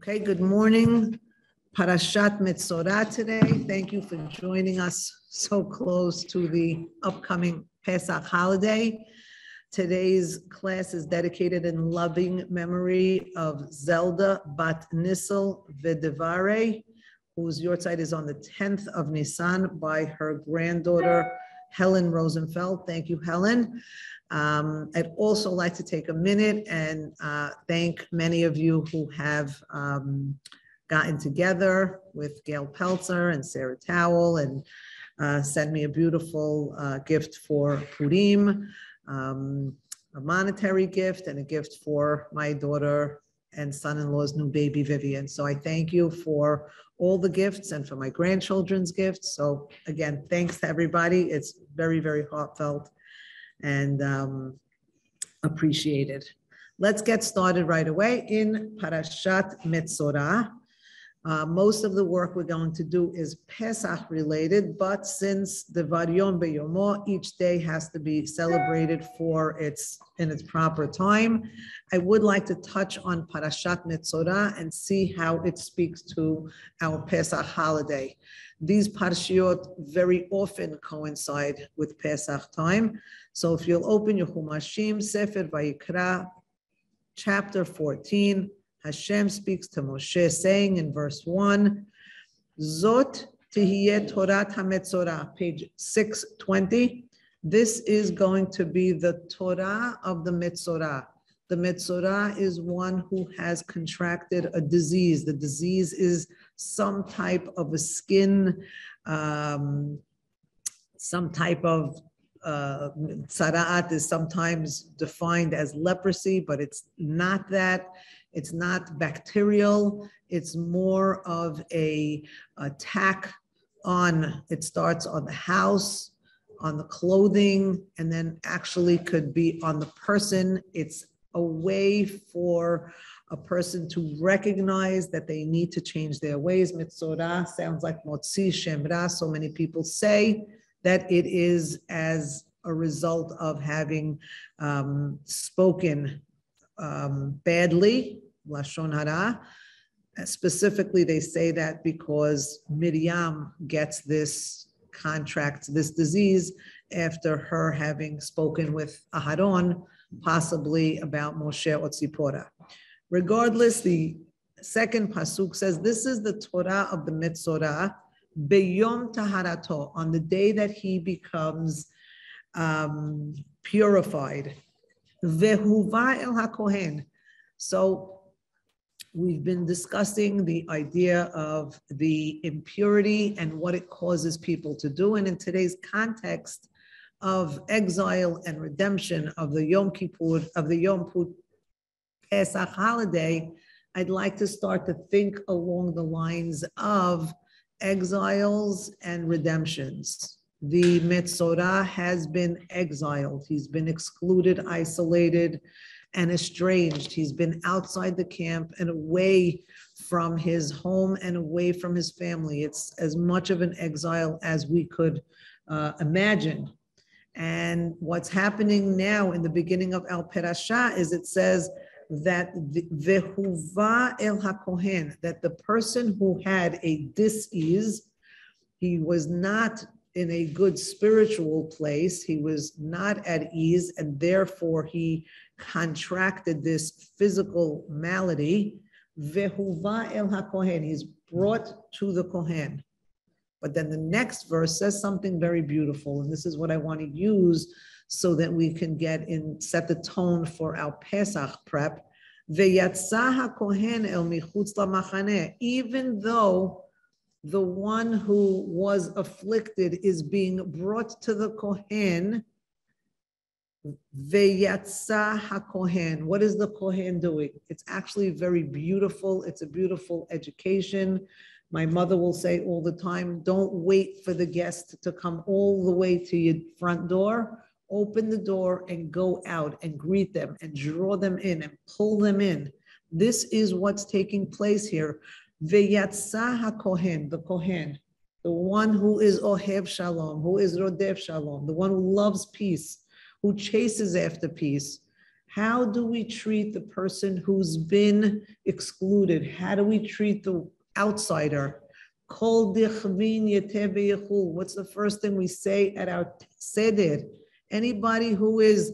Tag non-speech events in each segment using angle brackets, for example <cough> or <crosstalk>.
Okay, good morning. Parashat Metzorah today. Thank you for joining us so close to the upcoming Pesach holiday. Today's class is dedicated in loving memory of Zelda Bat Nissel Vedevare, whose yahrzeit is on the 10th of Nisan by her granddaughter Helen Rosenfeld. Thank you, Helen. Um, I'd also like to take a minute and uh, thank many of you who have um, gotten together with Gail Peltzer and Sarah Towell and uh, sent me a beautiful uh, gift for Purim, um, a monetary gift and a gift for my daughter and son-in-law's new baby Vivian. So I thank you for all the gifts and for my grandchildren's gifts. So again, thanks to everybody. It's very, very heartfelt and um, appreciated. Let's get started right away in Parashat Metzorah. Uh, most of the work we're going to do is Pesach related, but since the Varion Beyomo, each day has to be celebrated for its in its proper time, I would like to touch on Parashat Metzorah and see how it speaks to our Pesach holiday. These parshiot very often coincide with Pesach time. So if you'll open your Humashim, Sefer Vayikra, chapter 14, Hashem speaks to Moshe, saying in verse 1, Zot Tihiyeh Torah HaMetzorah, page 620. This is going to be the Torah of the Metzorah. The Metzorah is one who has contracted a disease. The disease is some type of a skin, um, some type of uh, is sometimes defined as leprosy, but it's not that. It's not bacterial. It's more of a attack on, it starts on the house, on the clothing, and then actually could be on the person. It's a way for a person to recognize that they need to change their ways. Mitzorah sounds like motzi shemra. So many people say that it is as a result of having um, spoken um, badly, lashon hara. Specifically, they say that because Miriam gets this contract, this disease, after her having spoken with Aharon, possibly about Moshe or Tzipora. Regardless, the second pasuk says, "This is the Torah of the Metzorah, beyom taharato, on the day that he becomes um, purified. Vehuva el hakohen. So we've been discussing the idea of the impurity and what it causes people to do. And in today's context of exile and redemption of the Yom Kippur, of the Yom Pesach holiday, I'd like to start to think along the lines of exiles and redemptions the Metzorah has been exiled. He's been excluded, isolated, and estranged. He's been outside the camp and away from his home and away from his family. It's as much of an exile as we could uh, imagine. And what's happening now in the beginning of Al Perashah is it says that Vehuva El HaKohen, that the person who had a disease, he was not in a good spiritual place. He was not at ease, and therefore he contracted this physical malady. Vehuva el hakohen. He's brought to the kohen. But then the next verse says something very beautiful, and this is what I want to use so that we can get in set the tone for our Pesach prep. Even though the one who was afflicted is being brought to the Kohen. Veyatsa HaKohen. What is the Kohen doing? It's actually very beautiful. It's a beautiful education. My mother will say all the time don't wait for the guest to come all the way to your front door. Open the door and go out and greet them and draw them in and pull them in. This is what's taking place here. Veyatsa HaKohen, the Kohen, the one who is Ohev Shalom, who is Rodef Shalom, the one who loves peace, who chases after peace. How do we treat the person who's been excluded? How do we treat the outsider? Kol. What's the first thing we say at our seder? Anybody who is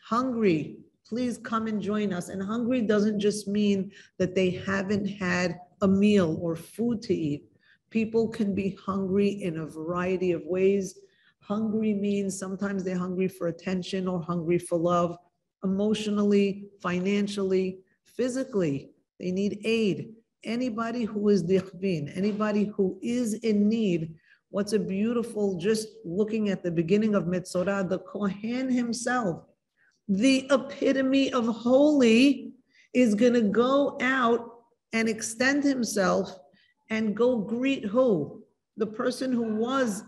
hungry, please come and join us. And hungry doesn't just mean that they haven't had a meal or food to eat. People can be hungry in a variety of ways. Hungry means sometimes they're hungry for attention or hungry for love, emotionally, financially, physically. They need aid. Anybody who is dichfin, anybody who is in need, what's a beautiful, just looking at the beginning of Metzorah, the Kohen himself, the epitome of holy, is going to go out and extend himself and go greet who? The person who was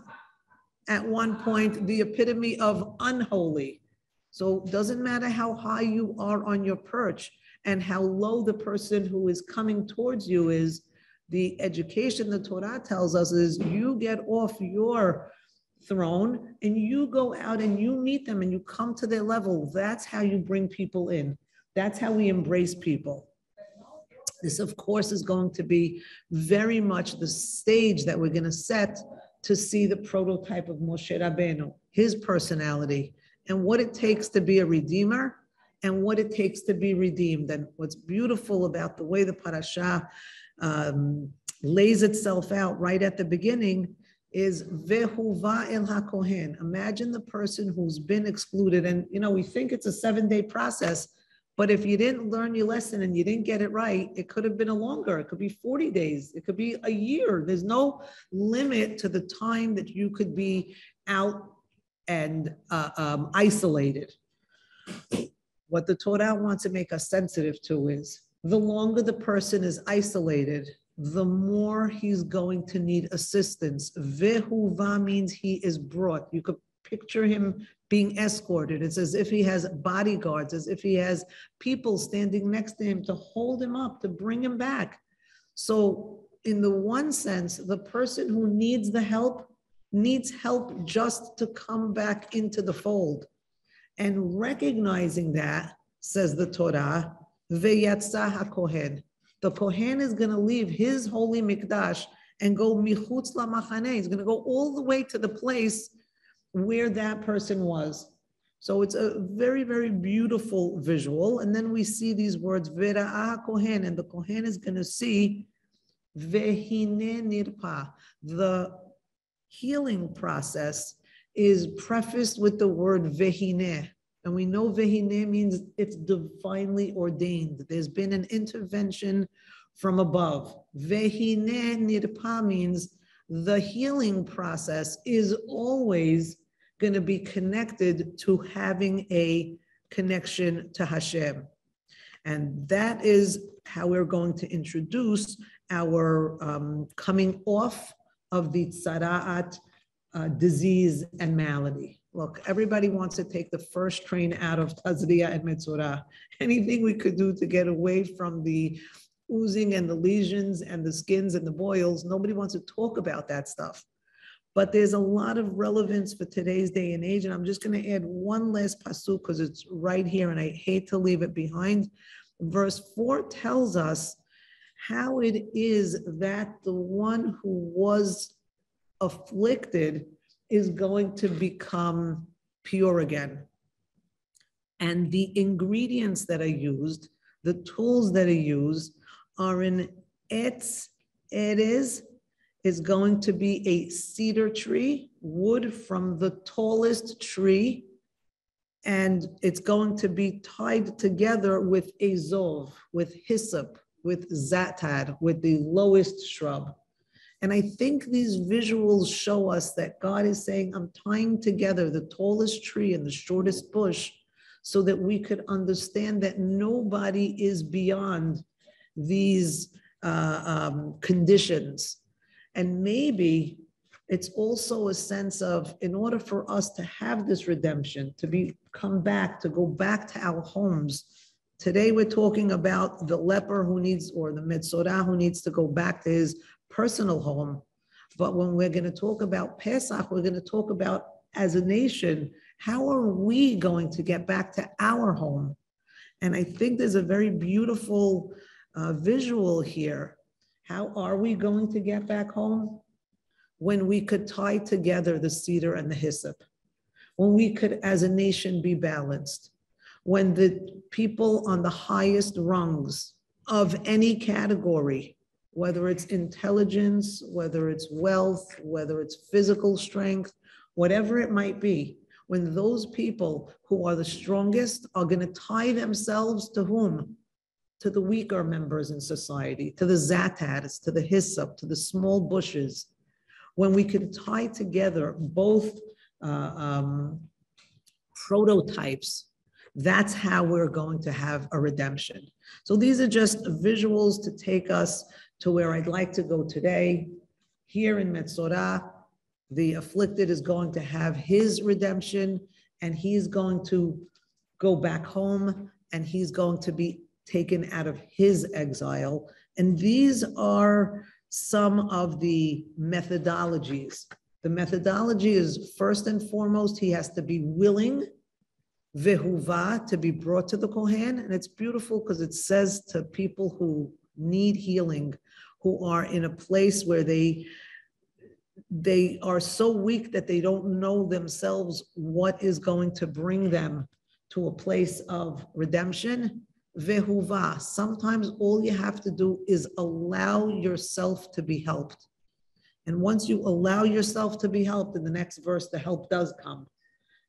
at one point the epitome of unholy. So doesn't matter how high you are on your perch and how low the person who is coming towards you is. The education the Torah tells us is you get off your throne and you go out and you meet them and you come to their level. That's how you bring people in. That's how we embrace people. This, of course, is going to be very much the stage that we're going to set to see the prototype of Moshe Rabbeinu, his personality, and what it takes to be a redeemer and what it takes to be redeemed. And what's beautiful about the way the parasha um, lays itself out right at the beginning is vehuva el hakohen. Imagine the person who's been excluded, and you know we think it's a seven-day process, but if you didn't learn your lesson and you didn't get it right, it could have been a longer. It could be 40 days. It could be a year. There's no limit to the time that you could be out and uh, um, isolated. What the Torah wants to make us sensitive to is the longer the person is isolated, the more he's going to need assistance. Vehuva means he is brought. You could picture him being escorted. It's as if he has bodyguards, as if he has people standing next to him to hold him up, to bring him back. So, in the one sense, the person who needs the help needs help just to come back into the fold. And recognizing that, says the Torah, Veyatza HaKohen. The Kohen is going to leave his holy mikdash and go michutz lamachane. He's going to go all the way to the place where that person was. So it's a very, very beautiful visual. And then we see these words, Vera'ah Kohen, and the Kohen is going to see Vehine Nirpa. The healing process is prefaced with the word Vehine. And we know Vehine means it's divinely ordained. There's been an intervention from above. Vehine Nirpa means the healing process is always going to be connected to having a connection to Hashem. And that is how we're going to introduce our um, coming off of the tzara'at uh, disease and malady. Look, everybody wants to take the first train out of Tazria and Metzorah. Anything we could do to get away from the oozing and the lesions and the skins and the boils, nobody wants to talk about that stuff but there's a lot of relevance for today's day and age. And I'm just going to add one last pasuk because it's right here and I hate to leave it behind. Verse four tells us how it is that the one who was afflicted is going to become pure again. And the ingredients that are used, the tools that are used, are in its, it is, is going to be a cedar tree, wood from the tallest tree, and it's going to be tied together with azov, with hyssop, with za'atar, with the lowest shrub. And I think these visuals show us that God is saying, I'm tying together the tallest tree and the shortest bush so that we could understand that nobody is beyond these uh, um, conditions and maybe it's also a sense of, in order for us to have this redemption, to be come back, to go back to our homes. Today we're talking about the leper who needs, or the Metzorah who needs to go back to his personal home. But when we're going to talk about Pesach, we're going to talk about as a nation, how are we going to get back to our home? And I think there's a very beautiful uh, visual here. How are we going to get back home? When we could tie together the cedar and the hyssop, when we could, as a nation, be balanced, when the people on the highest rungs of any category, whether it's intelligence, whether it's wealth, whether it's physical strength, whatever it might be, when those people who are the strongest are going to tie themselves to whom? To the weaker members in society, to the za'atars, to the hyssop, to the small bushes. When we can tie together both uh, um, prototypes, that's how we're going to have a redemption. So these are just visuals to take us to where I'd like to go today. Here in Metzorah, the afflicted is going to have his redemption and he's going to go back home and he's going to be taken out of his exile. And these are some of the methodologies. The methodology is first and foremost, he has to be willing, vehuva, to be brought to the Kohen. And it's beautiful because it says to people who need healing, who are in a place where they they are so weak that they don't know themselves what is going to bring them to a place of redemption. Vehuva. Sometimes all you have to do is allow yourself to be helped. And once you allow yourself to be helped, in the next verse, the help does come.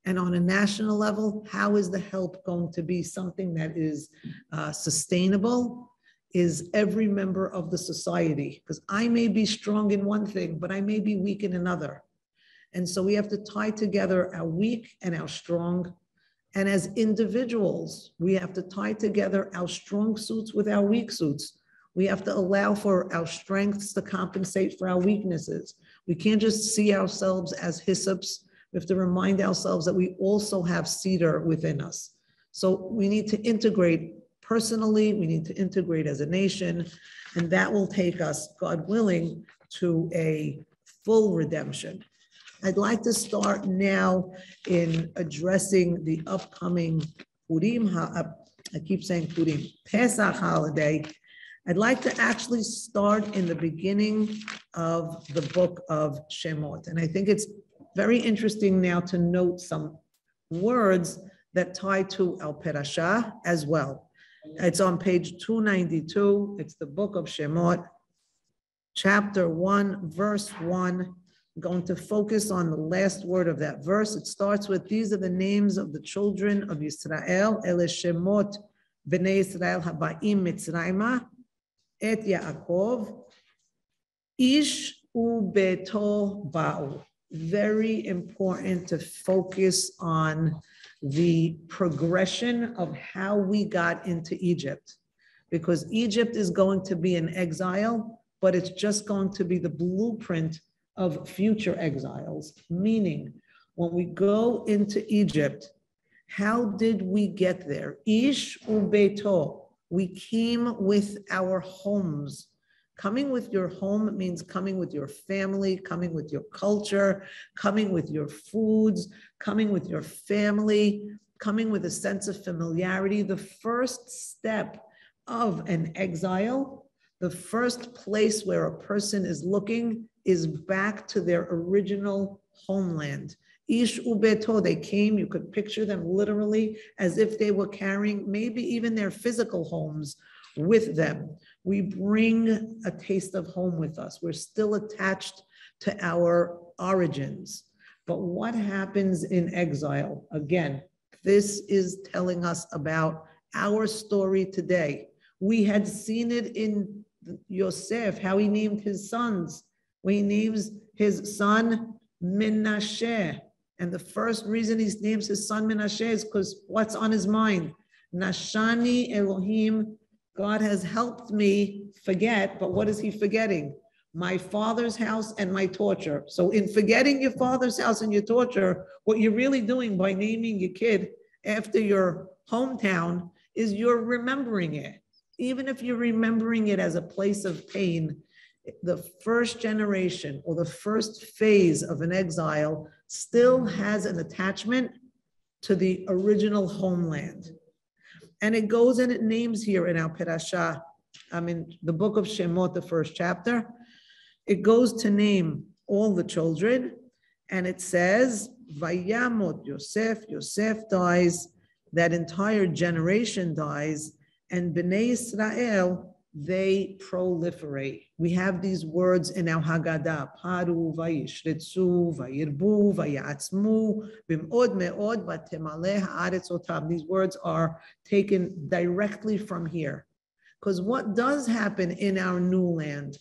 And on a national level, how is the help going to be something that is uh, sustainable is every member of the society, because I may be strong in one thing, but I may be weak in another. And so we have to tie together our weak and our strong. And as individuals, we have to tie together our strong suits with our weak suits. We have to allow for our strengths to compensate for our weaknesses. We can't just see ourselves as hyssops. We have to remind ourselves that we also have cedar within us. So we need to integrate personally, we need to integrate as a nation, and that will take us, God willing, to a full redemption. I'd like to start now in addressing the upcoming Purim, uh, I keep saying Purim, Pesach holiday. I'd like to actually start in the beginning of the book of Shemot. And I think it's very interesting now to note some words that tie to El Perashah as well. It's on page 292. It's the book of Shemot, chapter 1, verse 1. I'm going to focus on the last word of that verse. It starts with These are the names of the children of Israel, Ele Shemot, Bnei Israel Habaim Mitzrayma, Et Yaakov, Ish Ubeto Ba'u. Very important to focus on the progression of how we got into Egypt. Because Egypt is going to be an exile, but it's just going to be the blueprint of future exiles. Meaning, when we go into Egypt, how did we get there? Ish ubeto. We came with our homes. Coming with your home means coming with your family, coming with your culture, coming with your foods, coming with your family, coming with a sense of familiarity. The first step of an exile, the first place where a person is looking is back to their original homeland. Ish ubeto, they came, you could picture them literally as if they were carrying maybe even their physical homes with them. We bring a taste of home with us. We're still attached to our origins. But what happens in exile? Again, this is telling us about our story today. We had seen it in Yosef, how he named his sons. When he names his son Menashe. And the first reason he names his son Menashe is because what's on his mind? Nashani Elohim God has helped me forget, but what is he forgetting? My father's house and my torture. So, in forgetting your father's house and your torture, what you're really doing by naming your kid after your hometown is you're remembering it. Even if you're remembering it as a place of pain, the first generation or the first phase of an exile still has an attachment to the original homeland. And it goes and it names here in our Perashah, I mean, the book of Shemot, the first chapter, it goes to name all the children, and it says, Vayamot Yosef, Yosef dies, that entire generation dies, and Bnei Israel, they proliferate. We have these words in our Haggadah, Paru, Vayishretzu, Vayirbu, Vayatzmu, Bimod Me'od, Vatemale Haaretz Otam. These words are taken directly from here. Because what does happen in our new land,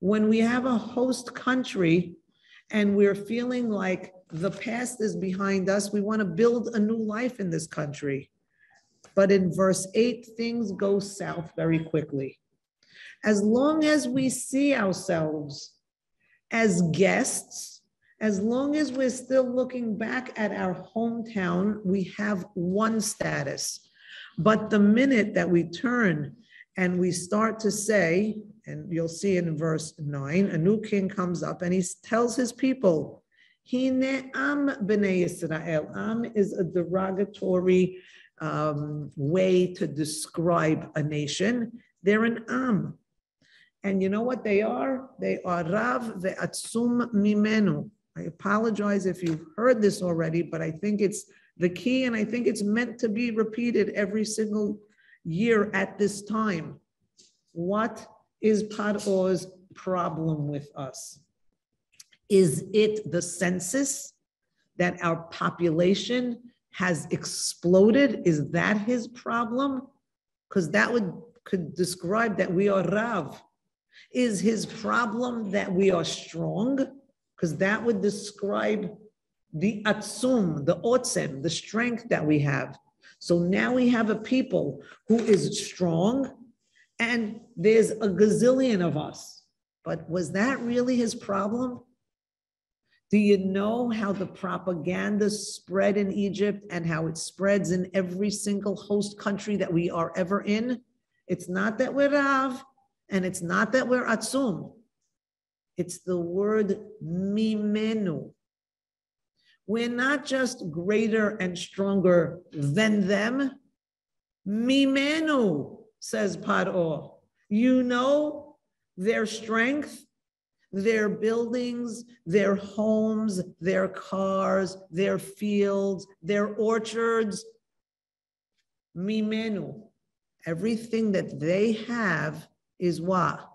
when we have a host country and we're feeling like the past is behind us, we want to build a new life in this country. But in verse 8, things go south very quickly. As long as we see ourselves as guests, as long as we're still looking back at our hometown, we have one status. But the minute that we turn and we start to say, and you'll see in verse 9, a new king comes up and he tells his people, Hine am b'nei Yisrael. Am is a derogatory um, way to describe a nation. They're an am. And you know what they are? They are Rav ve'atzum mimenu. I apologize if you've heard this already, but I think it's the key and I think it's meant to be repeated every single year at this time. What is Paro's problem with us? Is it the census that our population has exploded? Is that his problem? Because that would could describe that we are Rav. Is his problem that we are strong? Because that would describe the atzum, the otzem, the strength that we have. So now we have a people who is strong, and there's a gazillion of us. But was that really his problem? Do you know how the propaganda spread in Egypt and how it spreads in every single host country that we are ever in? It's not that we're Rav and it's not that we're Atzum. It's the word mimenu. We're not just greater and stronger than them. Mimenu, says Paro. You know their strength their buildings, their homes, their cars, their fields, their orchards. Mimenu. Everything that they have is what?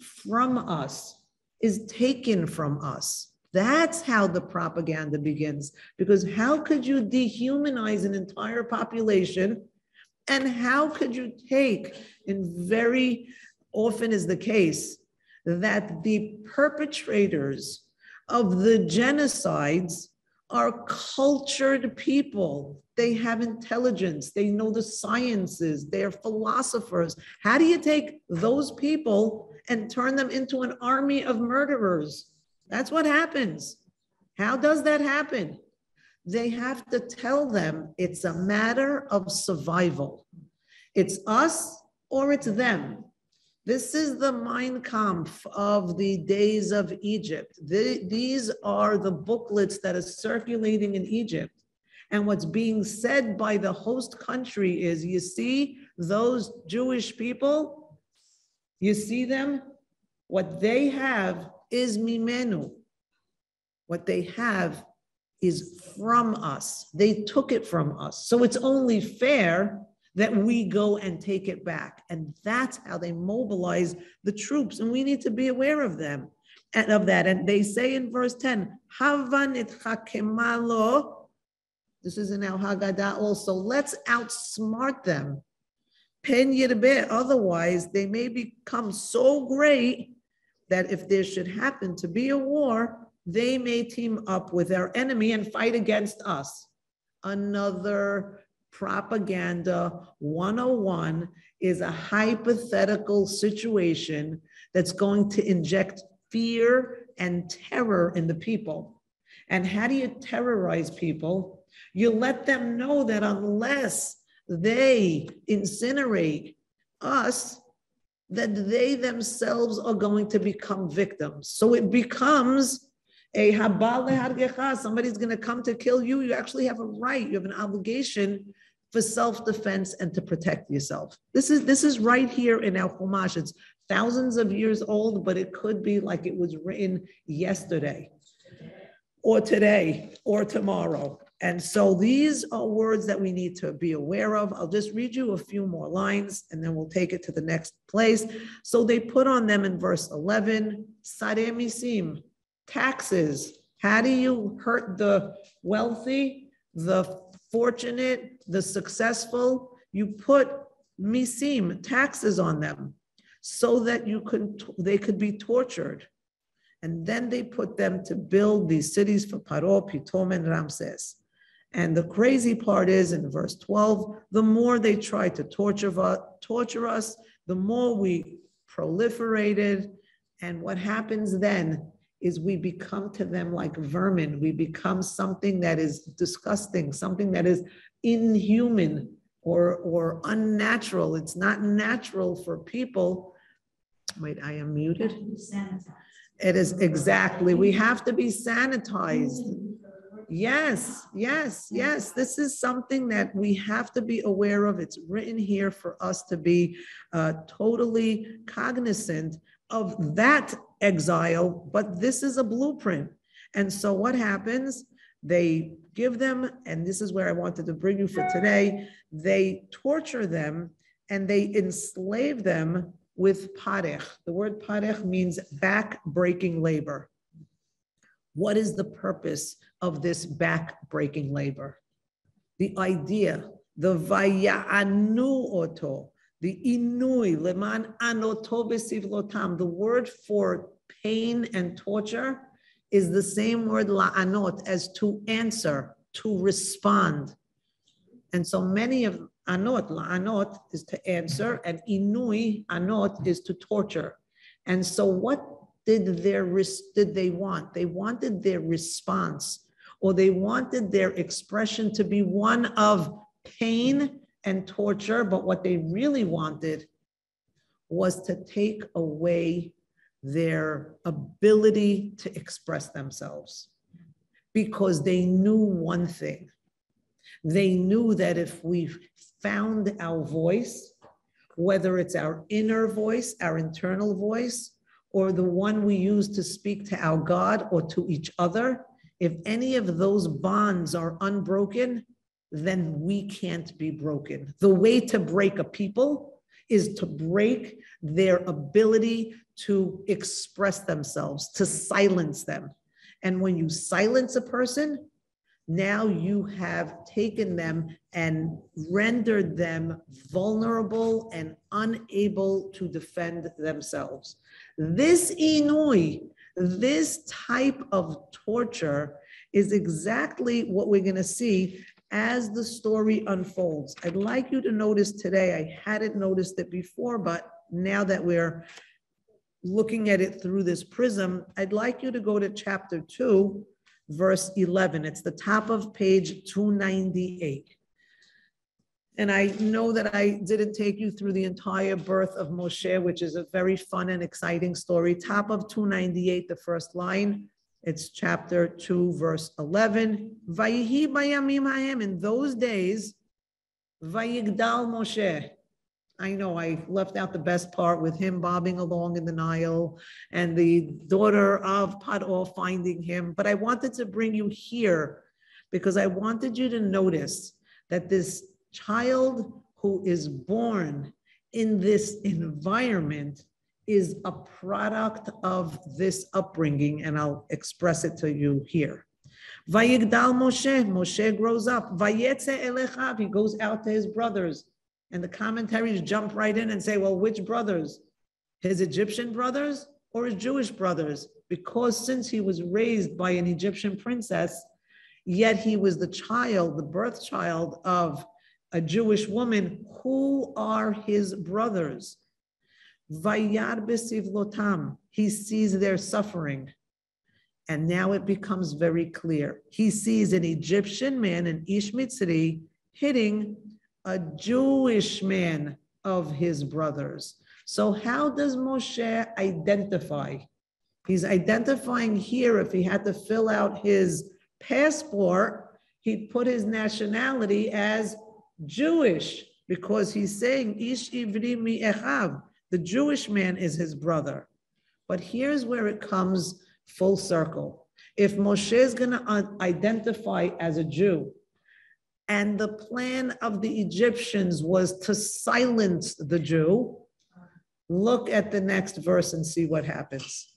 From us, is taken from us. That's how the propaganda begins. Because how could you dehumanize an entire population? And how could you take, in very often is the case, that the perpetrators of the genocides are cultured people. They have intelligence, they know the sciences, they're philosophers. How do you take those people and turn them into an army of murderers? That's what happens. How does that happen? They have to tell them it's a matter of survival. It's us or it's them. This is the Mein Kampf of the days of Egypt. The, these are the booklets that are circulating in Egypt. And what's being said by the host country is you see those Jewish people, you see them, what they have is mimenu. What they have is from us. They took it from us. So it's only fair that we go and take it back. And that's how they mobilize the troops. And we need to be aware of them and of that. And they say in verse 10, Havan it hakemalo. This is in our Haggadah also. Let's outsmart them. Pen yirbe. Otherwise, they may become so great that if there should happen to be a war, they may team up with our enemy and fight against us. Another propaganda 101 is a hypothetical situation that's going to inject fear and terror in the people. And how do you terrorize people? You let them know that unless they incinerate us, that they themselves are going to become victims. So it becomes a habal somebody's going to come to kill you. You actually have a right, you have an obligation for self-defense and to protect yourself. This is this is right here in our Chumash. It's thousands of years old, but it could be like it was written yesterday or today or tomorrow. And so these are words that we need to be aware of. I'll just read you a few more lines and then we'll take it to the next place. So they put on them in verse 11, Sarei misim, taxes. How do you hurt the wealthy, the fortunate, the successful? You put misim, taxes on them so that you could they could be tortured. And then they put them to build these cities for Paro, Pitom, and Ramses. And the crazy part is in verse 12, the more they tried to torture, torture us, the more we proliferated. And what happens then is we become to them like vermin. We become something that is disgusting, something that is inhuman or, or unnatural. It's not natural for people. Wait, I am muted. It is exactly, we have to be sanitized. Yes, yes, yes. This is something that we have to be aware of. It's written here for us to be uh, totally cognizant of that exile, but this is a blueprint. And so what happens? They give them, and this is where I wanted to bring you for today, they torture them and they enslave them with parech. The word parech means back-breaking labor. What is the purpose of this back-breaking labor? The idea, the vaya'anu oto, the inui, leman anoto besivlotam, the word for pain and torture is the same word la'anot as to answer, to respond. And so many of anot, la'anot is to answer, and inui, anot is to torture. And so what did their did they want? They wanted their response or they wanted their expression to be one of pain and torture, but what they really wanted was to take away their ability to express themselves because they knew one thing. They knew that if we found our voice, whether it's our inner voice, our internal voice, or the one we use to speak to our God or to each other, if any of those bonds are unbroken, then we can't be broken. The way to break a people is to break their ability to express themselves, to silence them. And when you silence a person, now you have taken them and rendered them vulnerable and unable to defend themselves. This inui, this type of torture is exactly what we're going to see as the story unfolds. I'd like you to notice today, I hadn't noticed it before, but now that we're looking at it through this prism, I'd like you to go to chapter 2 verse 11. It's the top of page 298. And I know that I didn't take you through the entire birth of Moshe, which is a very fun and exciting story. Top of 298, the first line. It's chapter 2, verse 11. Vayihi bayamim ha'em. In those days, Vayigdal Moshe. I know I left out the best part with him bobbing along in the Nile and the daughter of Paro finding him. But I wanted to bring you here because I wanted you to notice that this child who is born in this environment is a product of this upbringing, and I'll express it to you here. Vayigdal Moshe, Moshe grows up. Vayetze elechav, he goes out to his brothers. And the commentaries jump right in and say, well, which brothers? His Egyptian brothers or his Jewish brothers? Because since he was raised by an Egyptian princess, yet he was the child, the birth child of a Jewish woman, who are his brothers? He sees their suffering. And now it becomes very clear. He sees an Egyptian man, an Ish Mitzri, hitting a Jewish man of his brothers. So, how does Moshe identify? He's identifying here, if he had to fill out his passport, he'd put his nationality as Jewish, because he's saying Ish Ivri mi Echav, the Jewish man is his brother. But here's where it comes full circle. If Moshe is going to identify as a Jew, and the plan of the Egyptians was to silence the Jew, look at the next verse and see what happens.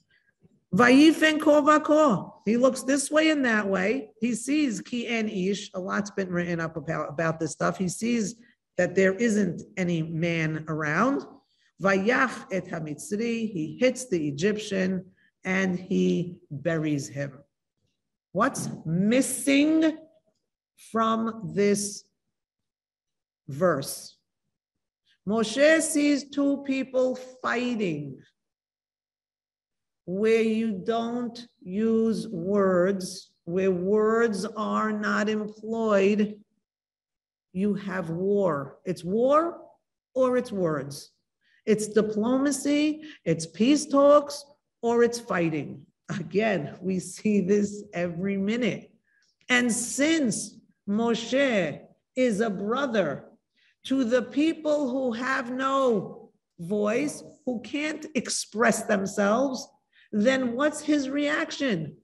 He looks this way and that way. He sees ki en ish. A lot's been written up about, about this stuff. He sees that there isn't any man around. Vayach et hamitzri. He hits the Egyptian and he buries him. What's missing from this verse? Moshe sees two people fighting where you don't use words, where words are not employed, you have war. It's war or it's words. It's diplomacy, it's peace talks, or it's fighting. Again, we see this every minute. And since Moshe is a brother to the people who have no voice, who can't express themselves, then what's his reaction?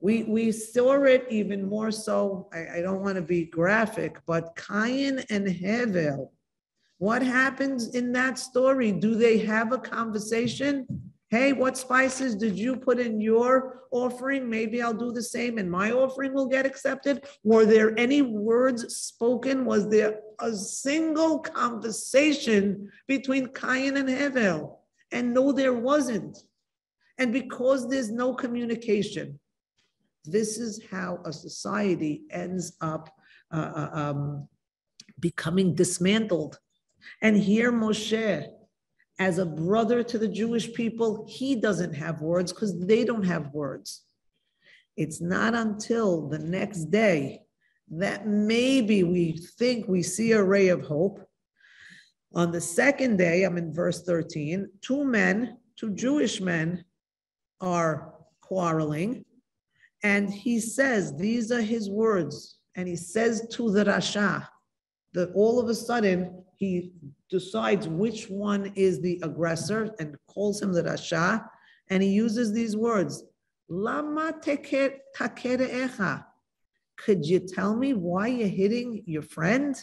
We, we saw it even more so. I, I don't want to be graphic, but Cain and Hevel, what happens in that story? Do they have a conversation? Hey, what spices did you put in your offering? Maybe I'll do the same and my offering will get accepted. Were there any words spoken? Was there a single conversation between Cain and Hevel? And no, there wasn't. And because there's no communication, this is how a society ends up uh, uh, um, becoming dismantled. And here, Moshe, as a brother to the Jewish people, he doesn't have words because they don't have words. It's not until the next day that maybe we think we see a ray of hope on the second day, I'm in verse 13, two men, two Jewish men are quarreling. And he says, these are his words. And he says to the Rasha, that all of a sudden he decides which one is the aggressor and calls him the Rasha. And he uses these words, Lama echa. Could you tell me why you're hitting your friend?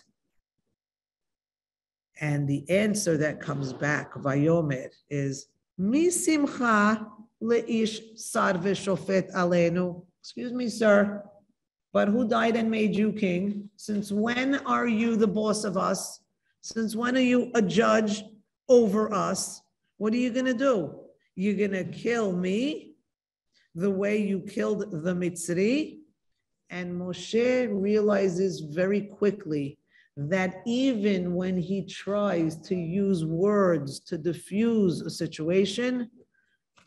And the answer that comes back, Vayomer, is Misimcha leish sarve shofet alenu. Excuse me, sir, but who died and made you king? Since when are you the boss of us? Since when are you a judge over us? What are you going to do? You're going to kill me the way you killed the Mitzri? And Moshe realizes very quickly that even when he tries to use words to diffuse a situation,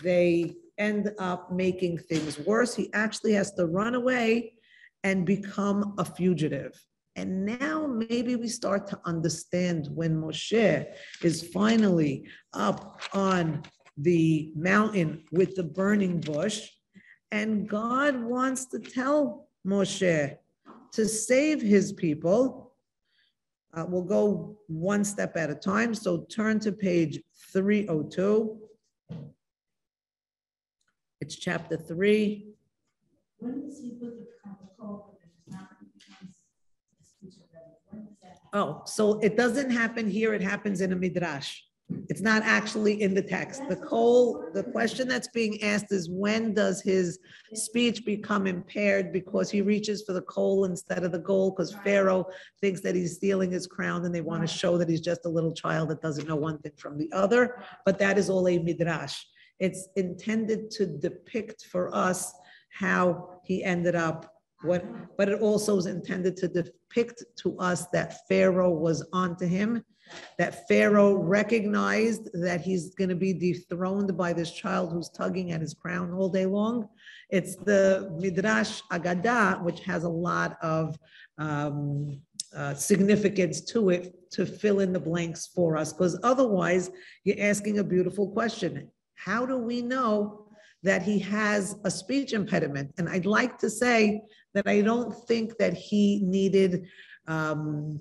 they end up making things worse. He actually has to run away and become a fugitive. And now maybe we start to understand when Moshe is finally up on the mountain with the burning bush, and God wants to tell Moshe to save his people uh, we'll go one step at a time. So turn to page 302. It's chapter three. When does he put the Oh, so it doesn't happen here, it happens in a midrash. It's not actually in the text. The call, the question that's being asked is when does his speech become impaired because he reaches for the coal instead of the gold? Because Pharaoh thinks that he's stealing his crown and they want to show that he's just a little child that doesn't know one thing from the other. But that is all a midrash. It's intended to depict for us how he ended up what, but it also is intended to depict to us that Pharaoh was onto him that Pharaoh recognized that he's going to be dethroned by this child who's tugging at his crown all day long. It's the Midrash Agadah, which has a lot of um, uh, significance to it to fill in the blanks for us, because otherwise you're asking a beautiful question. How do we know that he has a speech impediment? And I'd like to say that I don't think that he needed um,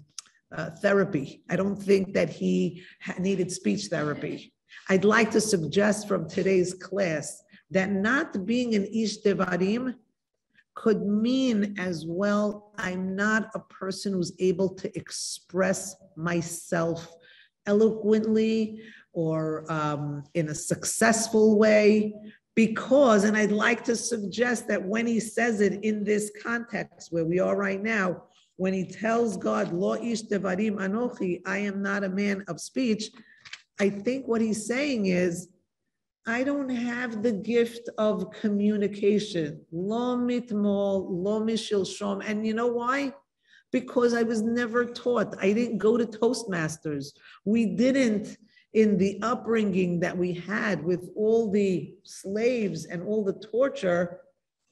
uh, therapy. I don't think that he needed speech therapy. I'd like to suggest from today's class that not being an Ish Devarim could mean as well, I'm not a person who's able to express myself eloquently or um, in a successful way because, and I'd like to suggest that when he says it in this context where we are right now, when he tells God, Lo ish devarim anochi, I am not a man of speech, I think what he's saying is, I don't have the gift of communication. Lo mitmol, lo mishil shom. And you know why? Because I was never taught. I didn't go to Toastmasters. We didn't in the upbringing that we had with all the slaves and all the torture,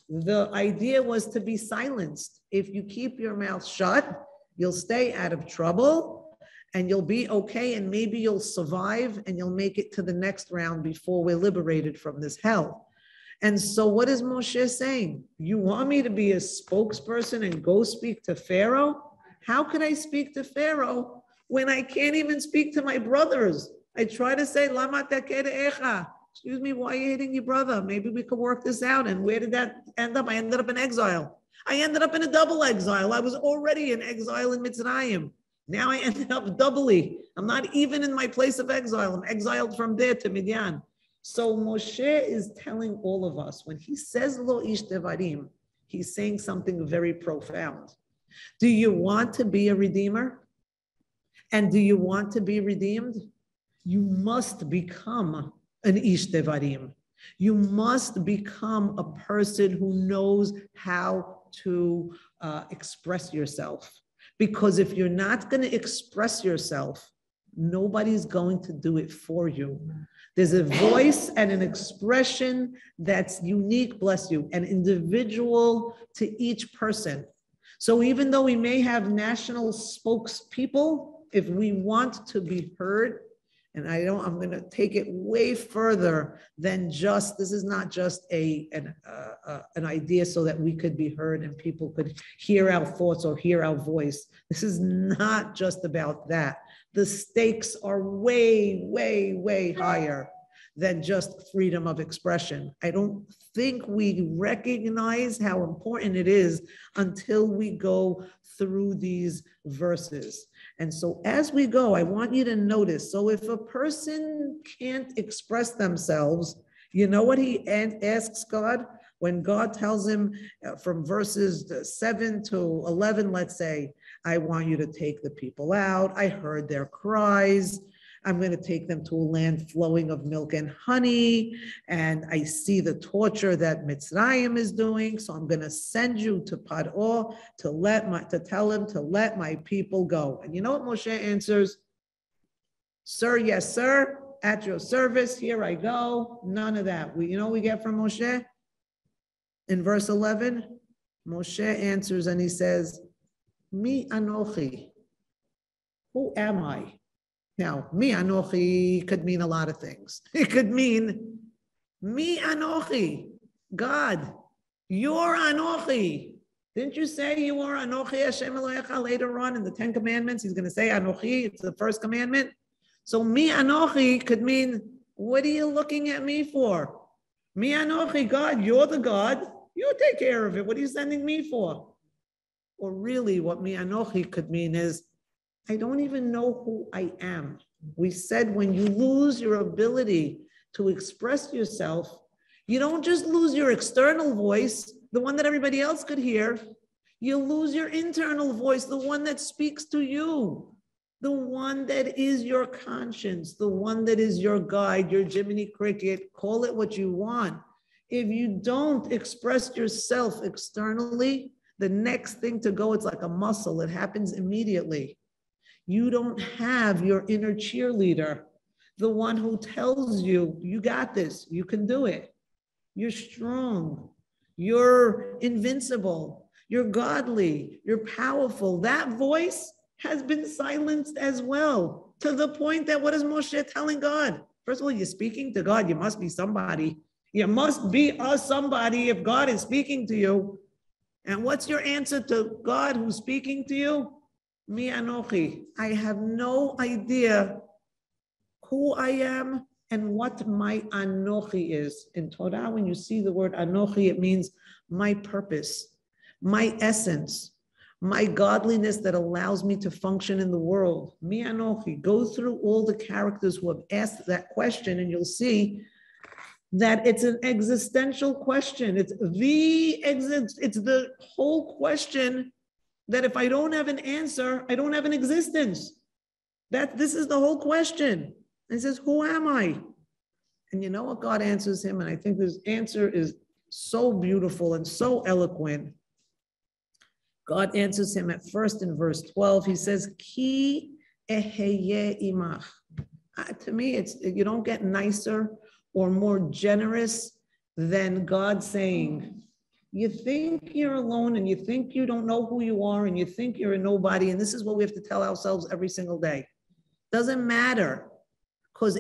the idea was to be silenced. If you keep your mouth shut, you'll stay out of trouble and you'll be okay, and maybe you'll survive and you'll make it to the next round before we're liberated from this hell. And so, what is Moshe saying? You want me to be a spokesperson and go speak to Pharaoh? How can I speak to Pharaoh when I can't even speak to my brothers? I try to say. Excuse me, why are you hitting your brother? Maybe we could work this out. And where did that end up? I ended up in exile. I ended up in a double exile. I was already in exile in Mitzrayim. Now I <laughs> ended up doubly. I'm not even in my place of exile. I'm exiled from there to Midian. So Moshe is telling all of us when he says Lo Ish Devarim, he's saying something very profound. Do you want to be a redeemer? And do you want to be redeemed? You must become an Ish Devarim. You must become a person who knows how to uh, express yourself. Because if you're not going to express yourself, nobody's going to do it for you. There's a voice and an expression that's unique, bless you, and individual to each person. So even though we may have national spokespeople, if we want to be heard, and I don't, I'm going to take it way further than just, this is not just a, an, uh, uh, an idea so that we could be heard and people could hear our thoughts or hear our voice. This is not just about that. The stakes are way, way, way higher than just freedom of expression. I don't think we recognize how important it is until we go through these verses. And so as we go, I want you to notice. So if a person can't express themselves, you know what he asks God? When God tells him uh, from verses 7 to 11, let's say, I want you to take the people out. I heard their cries. I'm going to take them to a land flowing of milk and honey. And I see the torture that Mitzrayim is doing. So I'm going to send you to Paro to let my, to tell him to let my people go. And you know what Moshe answers? Sir, yes, sir. At your service, here I go. None of that. We, you know we get from Moshe? In verse 11, Moshe answers and he says, Mi anochi. Who am I? Now, mi anochi could mean a lot of things. <laughs> It could mean mi anochi, God, you're anochi. Didn't you say you are anochi Hashem Elohecha later on in the Ten Commandments? He's going to say anochi. It's the first commandment. So mi anochi could mean, what are you looking at me for? Mi anochi, God, you're the God. You take care of it. What are you sending me for? Or really, what mi anochi could mean is, I don't even know who I am. We said when you lose your ability to express yourself, you don't just lose your external voice, the one that everybody else could hear. You lose your internal voice, the one that speaks to you, the one that is your conscience, the one that is your guide, your Jiminy Cricket, call it what you want. If you don't express yourself externally, the next thing to go, it's like a muscle, it happens immediately. You don't have your inner cheerleader, the one who tells you, you got this, you can do it. You're strong, you're invincible, you're godly, you're powerful. That voice has been silenced as well to the point that what is Moshe telling God? First of all, you're speaking to God, you must be somebody. You must be a somebody if God is speaking to you. And what's your answer to God who's speaking to you? Mi Anochi. I have no idea who I am and what my Anochi is. In Torah, when you see the word Anochi, it means my purpose, my essence, my godliness that allows me to function in the world. Mi Anochi. Go through all the characters who have asked that question, and you'll see that it's an existential question. It's the exist, it's the whole question that if I don't have an answer, I don't have an existence. That this is the whole question. And he says, Who am I? And you know what God answers him? And I think this answer is so beautiful and so eloquent. God answers him at first in verse 12. He says, Ki imach. Uh, to me, it's you don't get nicer or more generous than God saying, You think you're alone and you think you don't know who you are and you think you're a nobody. And this is what we have to tell ourselves every single day. Doesn't matter because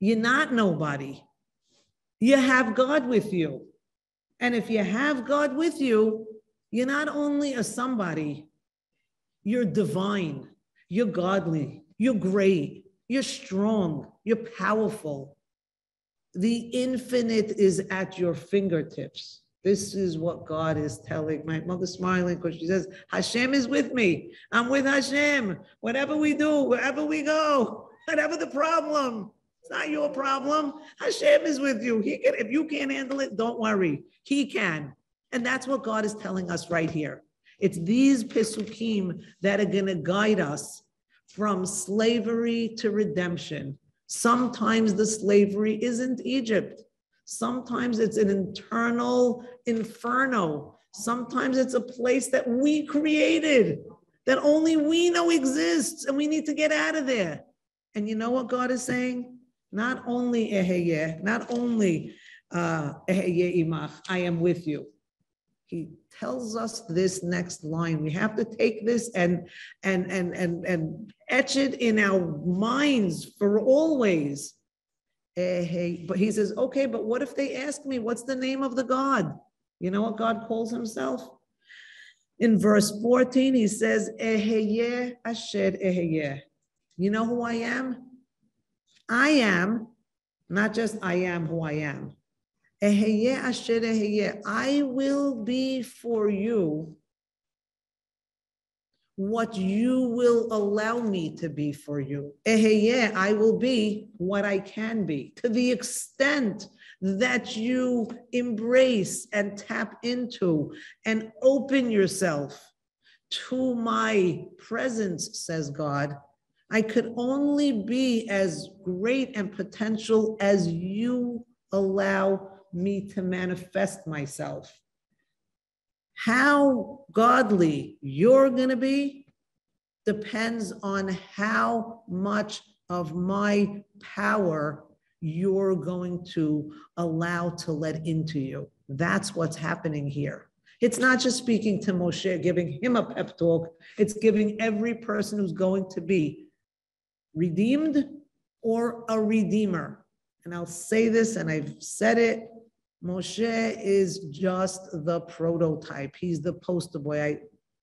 you're not nobody. You have God with you. And if you have God with you, you're not only a somebody, you're divine, you're godly, you're great, you're strong, you're powerful. The infinite is at your fingertips. This is what God is telling. My mother's smiling because she says, Hashem is with me. I'm with Hashem. Whatever we do, wherever we go, whatever the problem, it's not your problem. Hashem is with you. He can, if you can't handle it, don't worry. He can. And that's what God is telling us right here. It's these Pesukim that are going to guide us from slavery to redemption. Sometimes the slavery isn't Egypt. Sometimes it's an internal inferno. Sometimes it's a place that we created, that only we know exists, and we need to get out of there. And you know what God is saying? Not only eheye, not only uh, imach, I am with you he tells us this next line. We have to take this and and and and and etch it in our minds for always. Eh, hey, but he says, okay, but what if they ask me, what's the name of the God? You know what God calls himself? In verse 14, he says, Eheye Asher Eheye. You know who I am? I am, not just I am who I am. I will be for you what you will allow me to be for you. I will be what I can be to the extent that you embrace and tap into and open yourself to my presence, says God. I could only be as great and potential as you allow me to manifest myself. How godly you're going to be depends on how much of my power you're going to allow to let into you. That's what's happening here. It's not just speaking to Moshe, giving him a pep talk, it's giving every person who's going to be redeemed or a redeemer. And I'll say this, and I've said it Moshe is just the prototype. He's the poster boy. I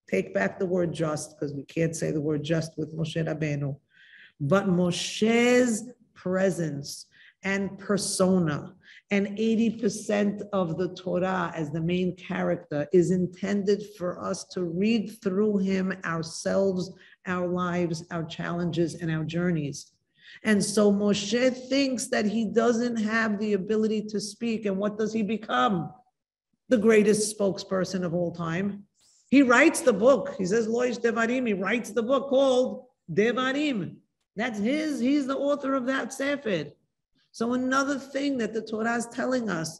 take back the word just because we can't say the word just with Moshe Rabbeinu. But Moshe's presence and persona and 80% of the Torah as the main character is intended for us to read through him ourselves, our lives, our challenges, and our journeys. And so Moshe thinks that he doesn't have the ability to speak. And what does he become? The greatest spokesperson of all time. He writes the book. He says, Lo Ish Devarim. He writes the book called Devarim. That's his, he's the author of that Sefer. So another thing that the Torah is telling us,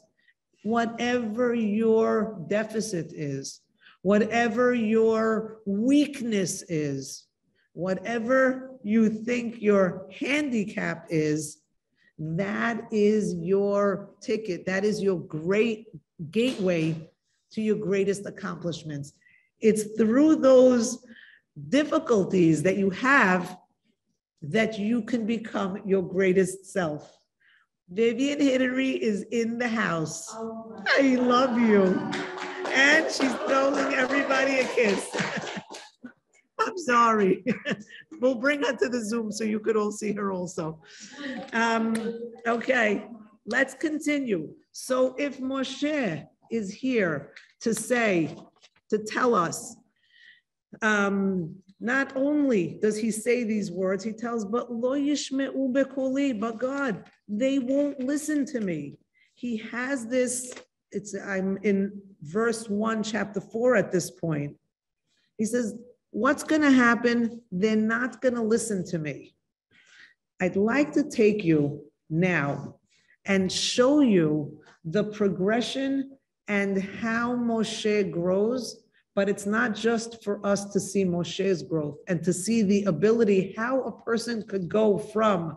whatever your deficit is, whatever your weakness is, whatever you think your handicap is, that is your ticket. That is your great gateway to your greatest accomplishments. It's through those difficulties that you have that you can become your greatest self. Vivien Hidary is in the house. Oh I love you. And she's throwing everybody a kiss. <laughs> I'm sorry. <laughs> We'll bring her to the Zoom so you could all see her also. Um, okay, let's continue. So if Moshe is here to say, to tell us, um, not only does he say these words, he tells, but lo yishme'u but God, they won't listen to me. He has this, it's, I'm in verse one, chapter four at this point. He says, what's gonna happen? They're not gonna listen to me. I'd like to take you now and show you the progression and how Moshe grows but it's not just for us to see Moshe's growth and to see the ability how a person could go from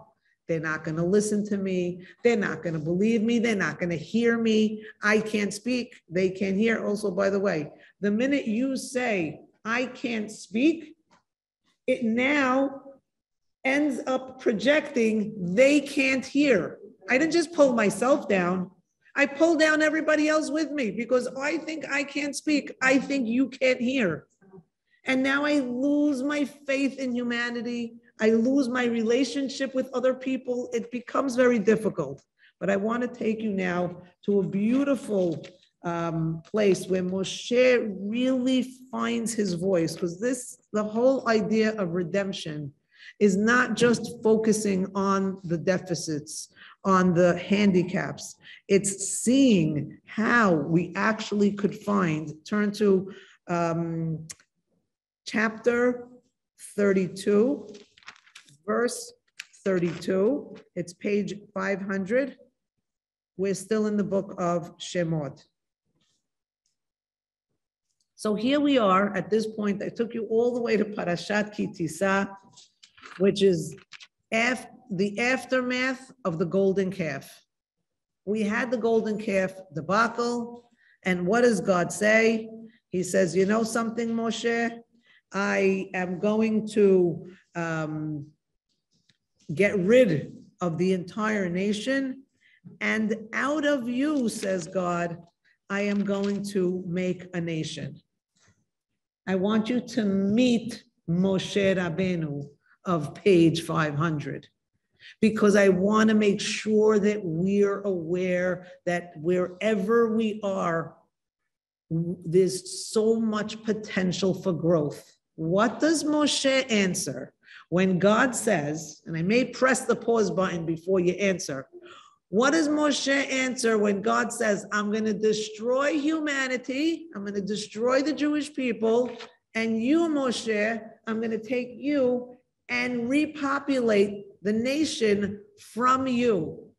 they're not going to listen to me, they're not going to believe me, they're not going to hear me, I can't speak, they can't hear. Also, by the way, the minute you say, I can't speak, it now ends up projecting they can't hear. I didn't just pull myself down. I pull down everybody else with me because I think I can't speak. I think you can't hear. And now I lose my faith in humanity. I lose my relationship with other people. It becomes very difficult. But I want to take you now to a beautiful um, place where Moshe really finds his voice because this, the whole idea of redemption is not just focusing on the deficits, on the handicaps. It's seeing how we actually could find, turn to um, chapter 32, verse 32. It's page 500. We're still in the book of Shemot. So here we are at this point. I took you all the way to Parashat Ki Tisa, which is after the aftermath of the golden calf. We had the golden calf debacle, and what does God say? He says, You know something, Moshe? I am going to um, get rid of the entire nation, and out of you, says God, I am going to make a nation. I want you to meet Moshe Rabbeinu of page 500 because I want to make sure that we're aware that wherever we are, there's so much potential for growth. What does Moshe answer when God says, and I may press the pause button before you answer, what does Moshe answer when God says, I'm going to destroy humanity, I'm going to destroy the Jewish people, and you, Moshe, I'm going to take you and repopulate the nation from you.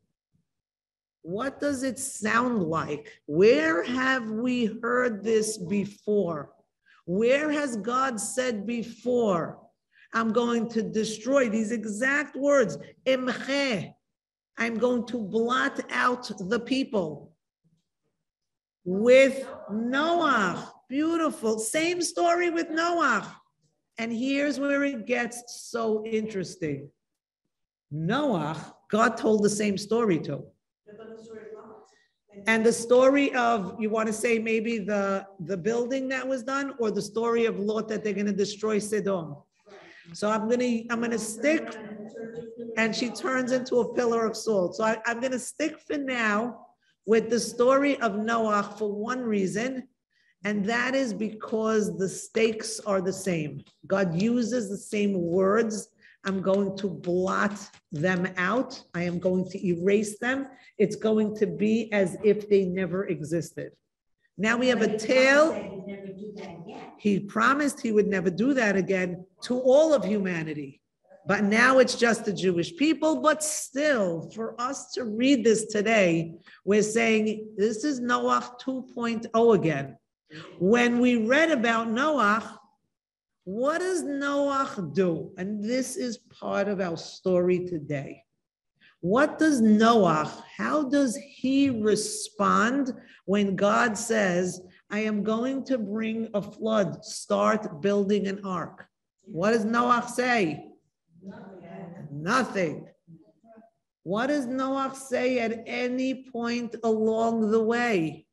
What does it sound like? Where have we heard this before? Where has God said before? I'm going to destroy these exact words. Imche. I'm going to blot out the people. With Noah. Beautiful. Same story with Noah. And here's where it gets so interesting. Noah, God told the same story to. And the story of, you want to say maybe the, the building that was done or the story of Lot that they're going to destroy Sodom. So I'm going to, I'm going to stick and she turns into a pillar of salt. So I, I'm going to stick for now with the story of Noah for one reason, and that is because the stakes are the same. God uses the same words. I'm going to blot them out. I am going to erase them. It's going to be as if they never existed. Now we have a tale. He promised he would never do that again to all of humanity. But now it's just the Jewish people. But still, for us to read this today, we're saying this is Noah 2.0 again. When we read about Noah, what does Noah do? And this is part of our story today. What does Noah, how does he respond when God says, I am going to bring a flood, start building an ark? What does Noah say? Nothing. What does Noah say at any point along the way?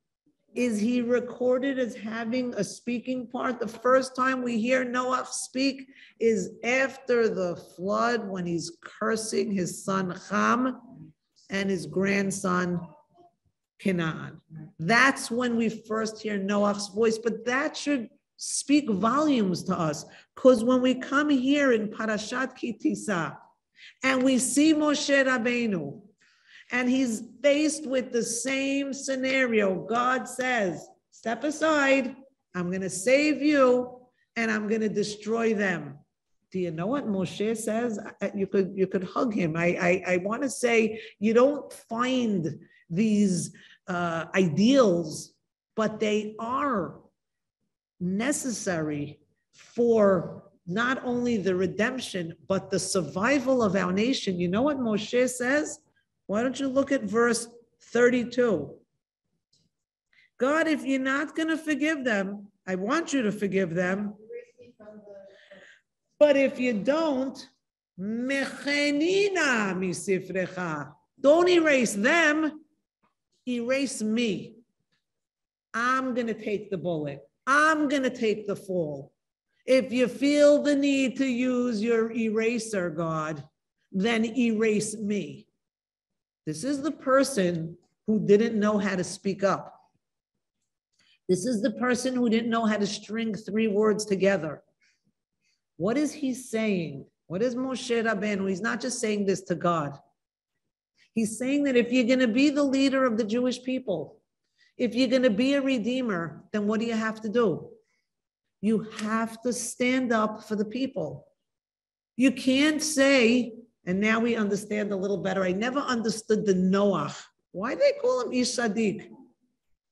Is he recorded as having a speaking part? The first time we hear Noah speak is after the flood when he's cursing his son Ham and his grandson Canaan. That's when we first hear Noah's voice, but that should speak volumes to us because when we come here in Parashat Ki Tisa and we see Moshe Rabbeinu and he's faced with the same scenario, God says, Step aside, I'm going to save you and I'm going to destroy them. Do you know what Moshe says? You could you could hug him. I I, I want to say you don't find these uh, ideals, but they are necessary for not only the redemption but the survival of our nation. You know what Moshe says? Why don't you look at verse 32? God, if you're not going to forgive them, I want you to forgive them. But if you don't, don't erase them, erase me. I'm going to take the bullet. I'm going to take the fall. If you feel the need to use your eraser, God, then erase me. This is the person who didn't know how to speak up. This is the person who didn't know how to string three words together. What is he saying? What is Moshe Rabbeinu? He's not just saying this to God. He's saying that if you're going to be the leader of the Jewish people, if you're going to be a redeemer, then what do you have to do? You have to stand up for the people. You can't say, and now we understand a little better. I never understood the Noah. Why do they call him Ish Sadiq?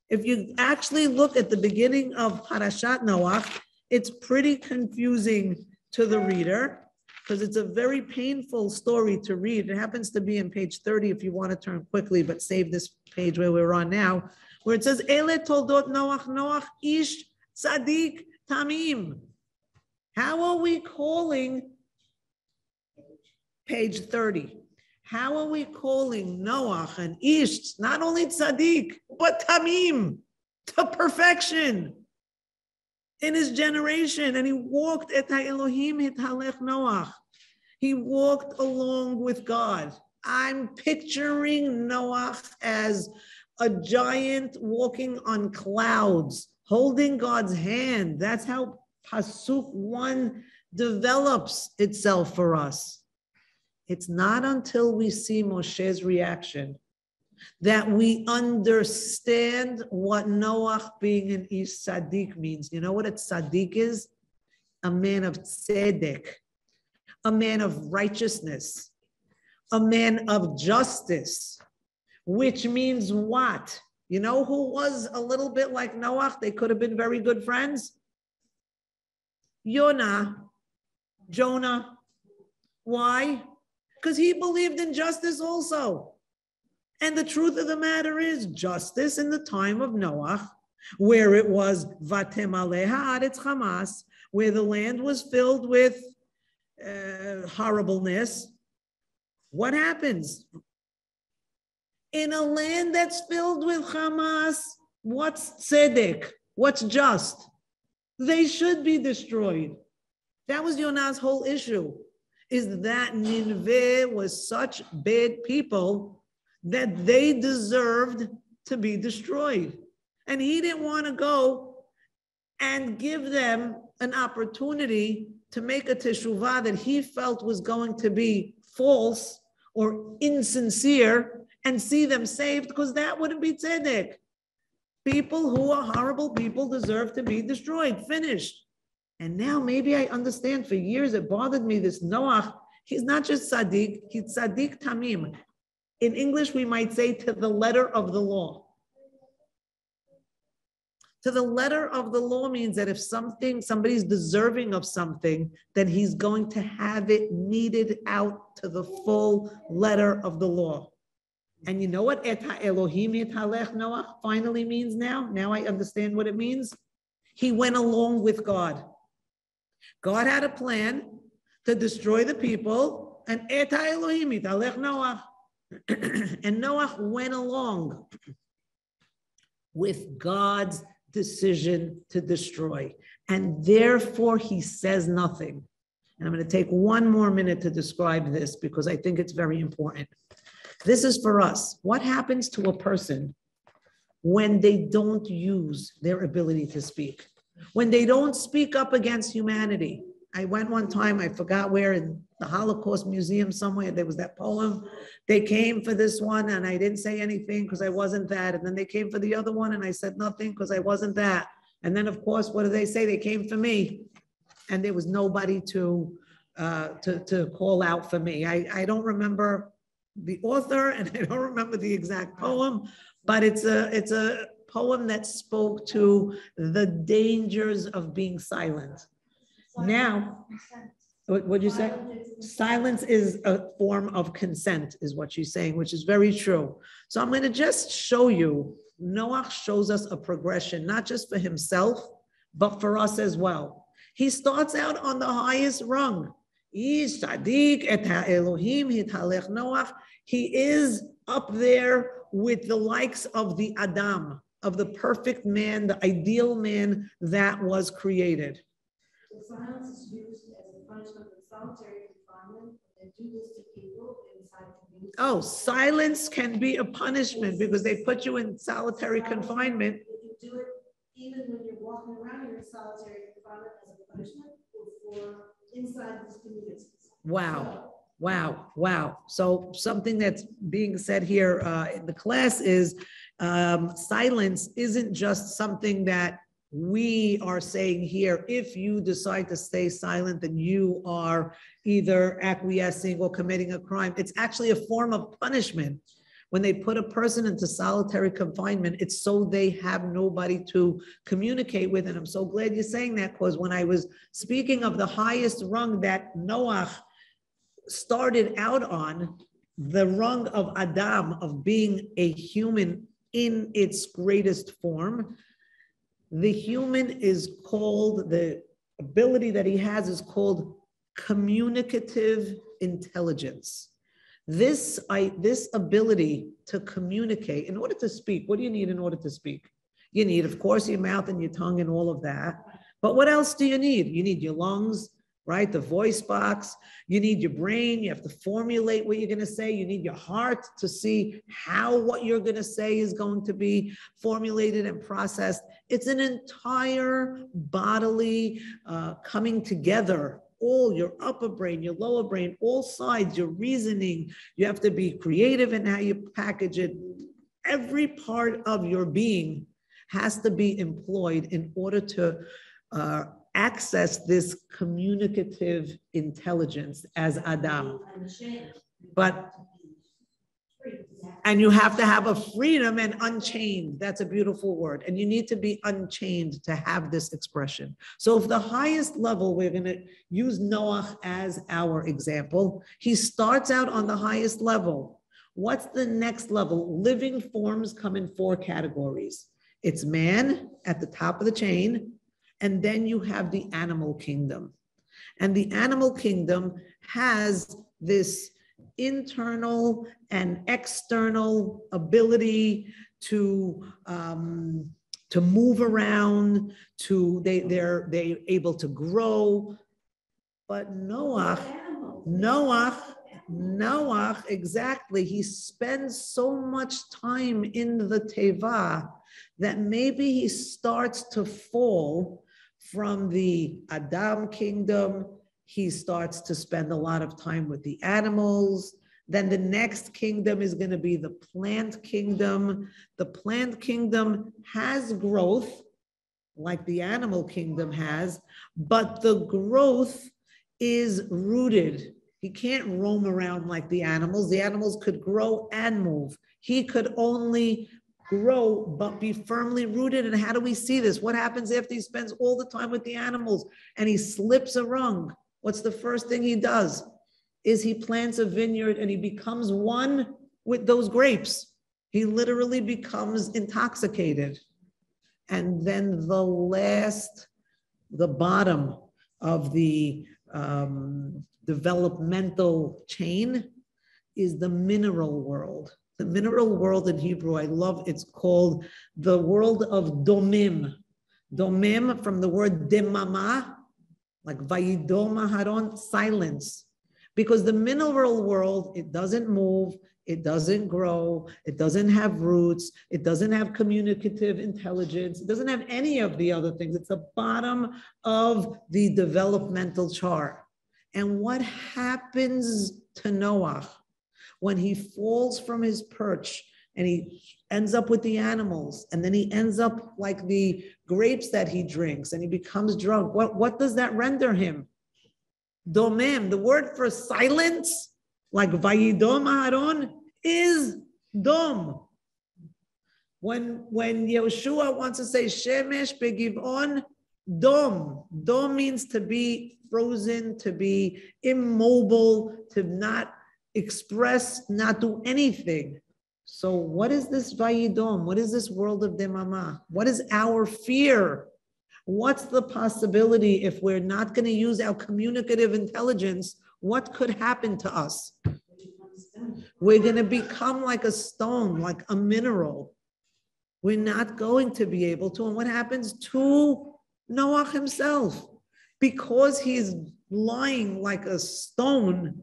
If you actually look at the beginning of Parashat Noah, it's pretty confusing to the reader because it's a very painful story to read. It happens to be in page 30 if you want to turn quickly, but save this page where we're on now, where it says, Ele toldot Noach, Noach ish tzaddik tamim. How are we calling page 30? How are we calling Noach and Ish, not only tzaddik, but tamim, to perfection? in his generation, and he walked at Elohim Halech Noach. He walked along with God. I'm picturing Noach as a giant walking on clouds, holding God's hand. That's how Pasuk 1 develops itself for us. It's not until we see Moshe's reaction that we understand what Noah being an Ish Sadiq means. You know what a Sadiq is? A man of tzedek, a man of righteousness, a man of justice, which means what? You know who was a little bit like Noah? They could have been very good friends. Yonah, Jonah. Why? Because he believed in justice also. And the truth of the matter is, justice in the time of Noah, where it was Vatemale Haaretz Hamas, where the land was filled with uh, horribleness. What happens? In a land that's filled with Hamas, what's tzedek? What's just? They should be destroyed. That was Yonah's whole issue, is that Nineveh was such bad people that they deserved to be destroyed. And he didn't want to go and give them an opportunity to make a teshuvah that he felt was going to be false or insincere and see them saved because that wouldn't be tzedek. People who are horrible people deserve to be destroyed, finished. And now maybe I understand for years it bothered me this Noah, he's not just Sadiq, he's Sadiq Tamim. In English, we might say to the letter of the law. To the letter of the law means that if something, somebody's deserving of something, then he's going to have it meted out to the full letter of the law. And you know what et Elohim et Noah finally means now? Now I understand what it means. He went along with God. God had a plan to destroy the people, and et Elohim et Noah. <clears throat> and Noah went along with God's decision to destroy. And therefore, he says nothing. And I'm going to take one more minute to describe this because I think it's very important. This is for us. What happens to a person when they don't use their ability to speak? When they don't speak up against humanity? I went one time, I forgot where, in the Holocaust Museum somewhere, there was that poem. They came for this one and I didn't say anything because I wasn't that. And then they came for the other one and I said nothing because I wasn't that. And then, of course, what do they say? They came for me. And there was nobody to, uh, to, to call out for me. I, I don't remember the author <laughs> and I don't remember the exact poem, but it's a, it's a poem that spoke to the dangers of being silent. Now, what, you say? Silence is a form of consent, is what she's saying, which is very true. So I'm going to just show you. Noah shows us a progression, not just for himself, but for us as well. He starts out on the highest rung. He is up there with the likes of the Adam, of the perfect man, the ideal man that was created silence is used as a punishment of solitary confinement and do this to people inside communities. Oh, silence can be a punishment because they put you in solitary confinement. You do it even when you're walking around, in solitary confinement as a punishment for inside these communities. Wow. Wow, wow. So something that's being said here uh, in the class is um, silence isn't just something that we are saying here, if you decide to stay silent, then you are either acquiescing or committing a crime. It's actually a form of punishment. When they put a person into solitary confinement, it's so they have nobody to communicate with. And I'm so glad you're saying that because when I was speaking of the highest rung that Noah started out on, the rung of Adam, of being a human in its greatest form, the human is called, the ability that he has is called communicative intelligence. This, I, this ability to communicate, in order to speak, what do you need in order to speak? You need, of course, your mouth and your tongue and all of that. But what else do you need? You need your lungs, right? The voice box. You need your brain. You have to formulate what you're going to say. You need your heart to see how what you're going to say is going to be formulated and processed. It's an entire bodily uh, coming together. All your upper brain, your lower brain, all sides, your reasoning. You have to be creative in how you package it. Every part of your being has to be employed in order to uh, access this communicative intelligence as Adam. But and you have to have a freedom and unchained. That's a beautiful word. And you need to be unchained to have this expression. So, if the highest level, we're going to use Noah as our example, he starts out on the highest level. What's the next level? Living forms come in four categories it's man at the top of the chain, and then you have the animal kingdom. And the animal kingdom has this internal and external ability to um, to move around to they they're they able to grow. But noah noah noah exactly he spends so much time in the teva that maybe he starts to fall from the Adam kingdom, he starts to spend a lot of time with the animals. Then the next kingdom is going to be the plant kingdom. The plant kingdom has growth, like the animal kingdom has, but the growth is rooted. He can't roam around like the animals. The animals could grow and move. He could only grow, but be firmly rooted. And how do we see this? What happens after he spends all the time with the animals and he slips a rung? What's the first thing he does? Is he plants a vineyard and he becomes one with those grapes. He literally becomes intoxicated. And then the last, the bottom of the um, developmental chain is the mineral world The mineral world in Hebrew, I love, it's called the world of domim. Domim from the word demama, like vayidom Aharon, silence. Because the mineral world, it doesn't move, it doesn't grow, it doesn't have roots, it doesn't have communicative intelligence, it doesn't have any of the other things. It's the bottom of the developmental chart. And what happens to Noah when he falls from his perch and he ends up with the animals and then he ends up like the grapes that he drinks and he becomes drunk? What, what does that render him? Domem, the word for silence like Vayidom Aharon is Dom. When, when Yeshua wants to say Shemesh Begivon, Dom. Dom means to be frozen, to be immobile, to not express, not do anything. So, what is this Vayidom? What is this world of Demama? What is our fear? What's the possibility if we're not going to use our communicative intelligence what could happen to us? We're going to become like a stone, like a mineral. We're not going to be able to. And what happens to Noah himself? Because he's lying like a stone,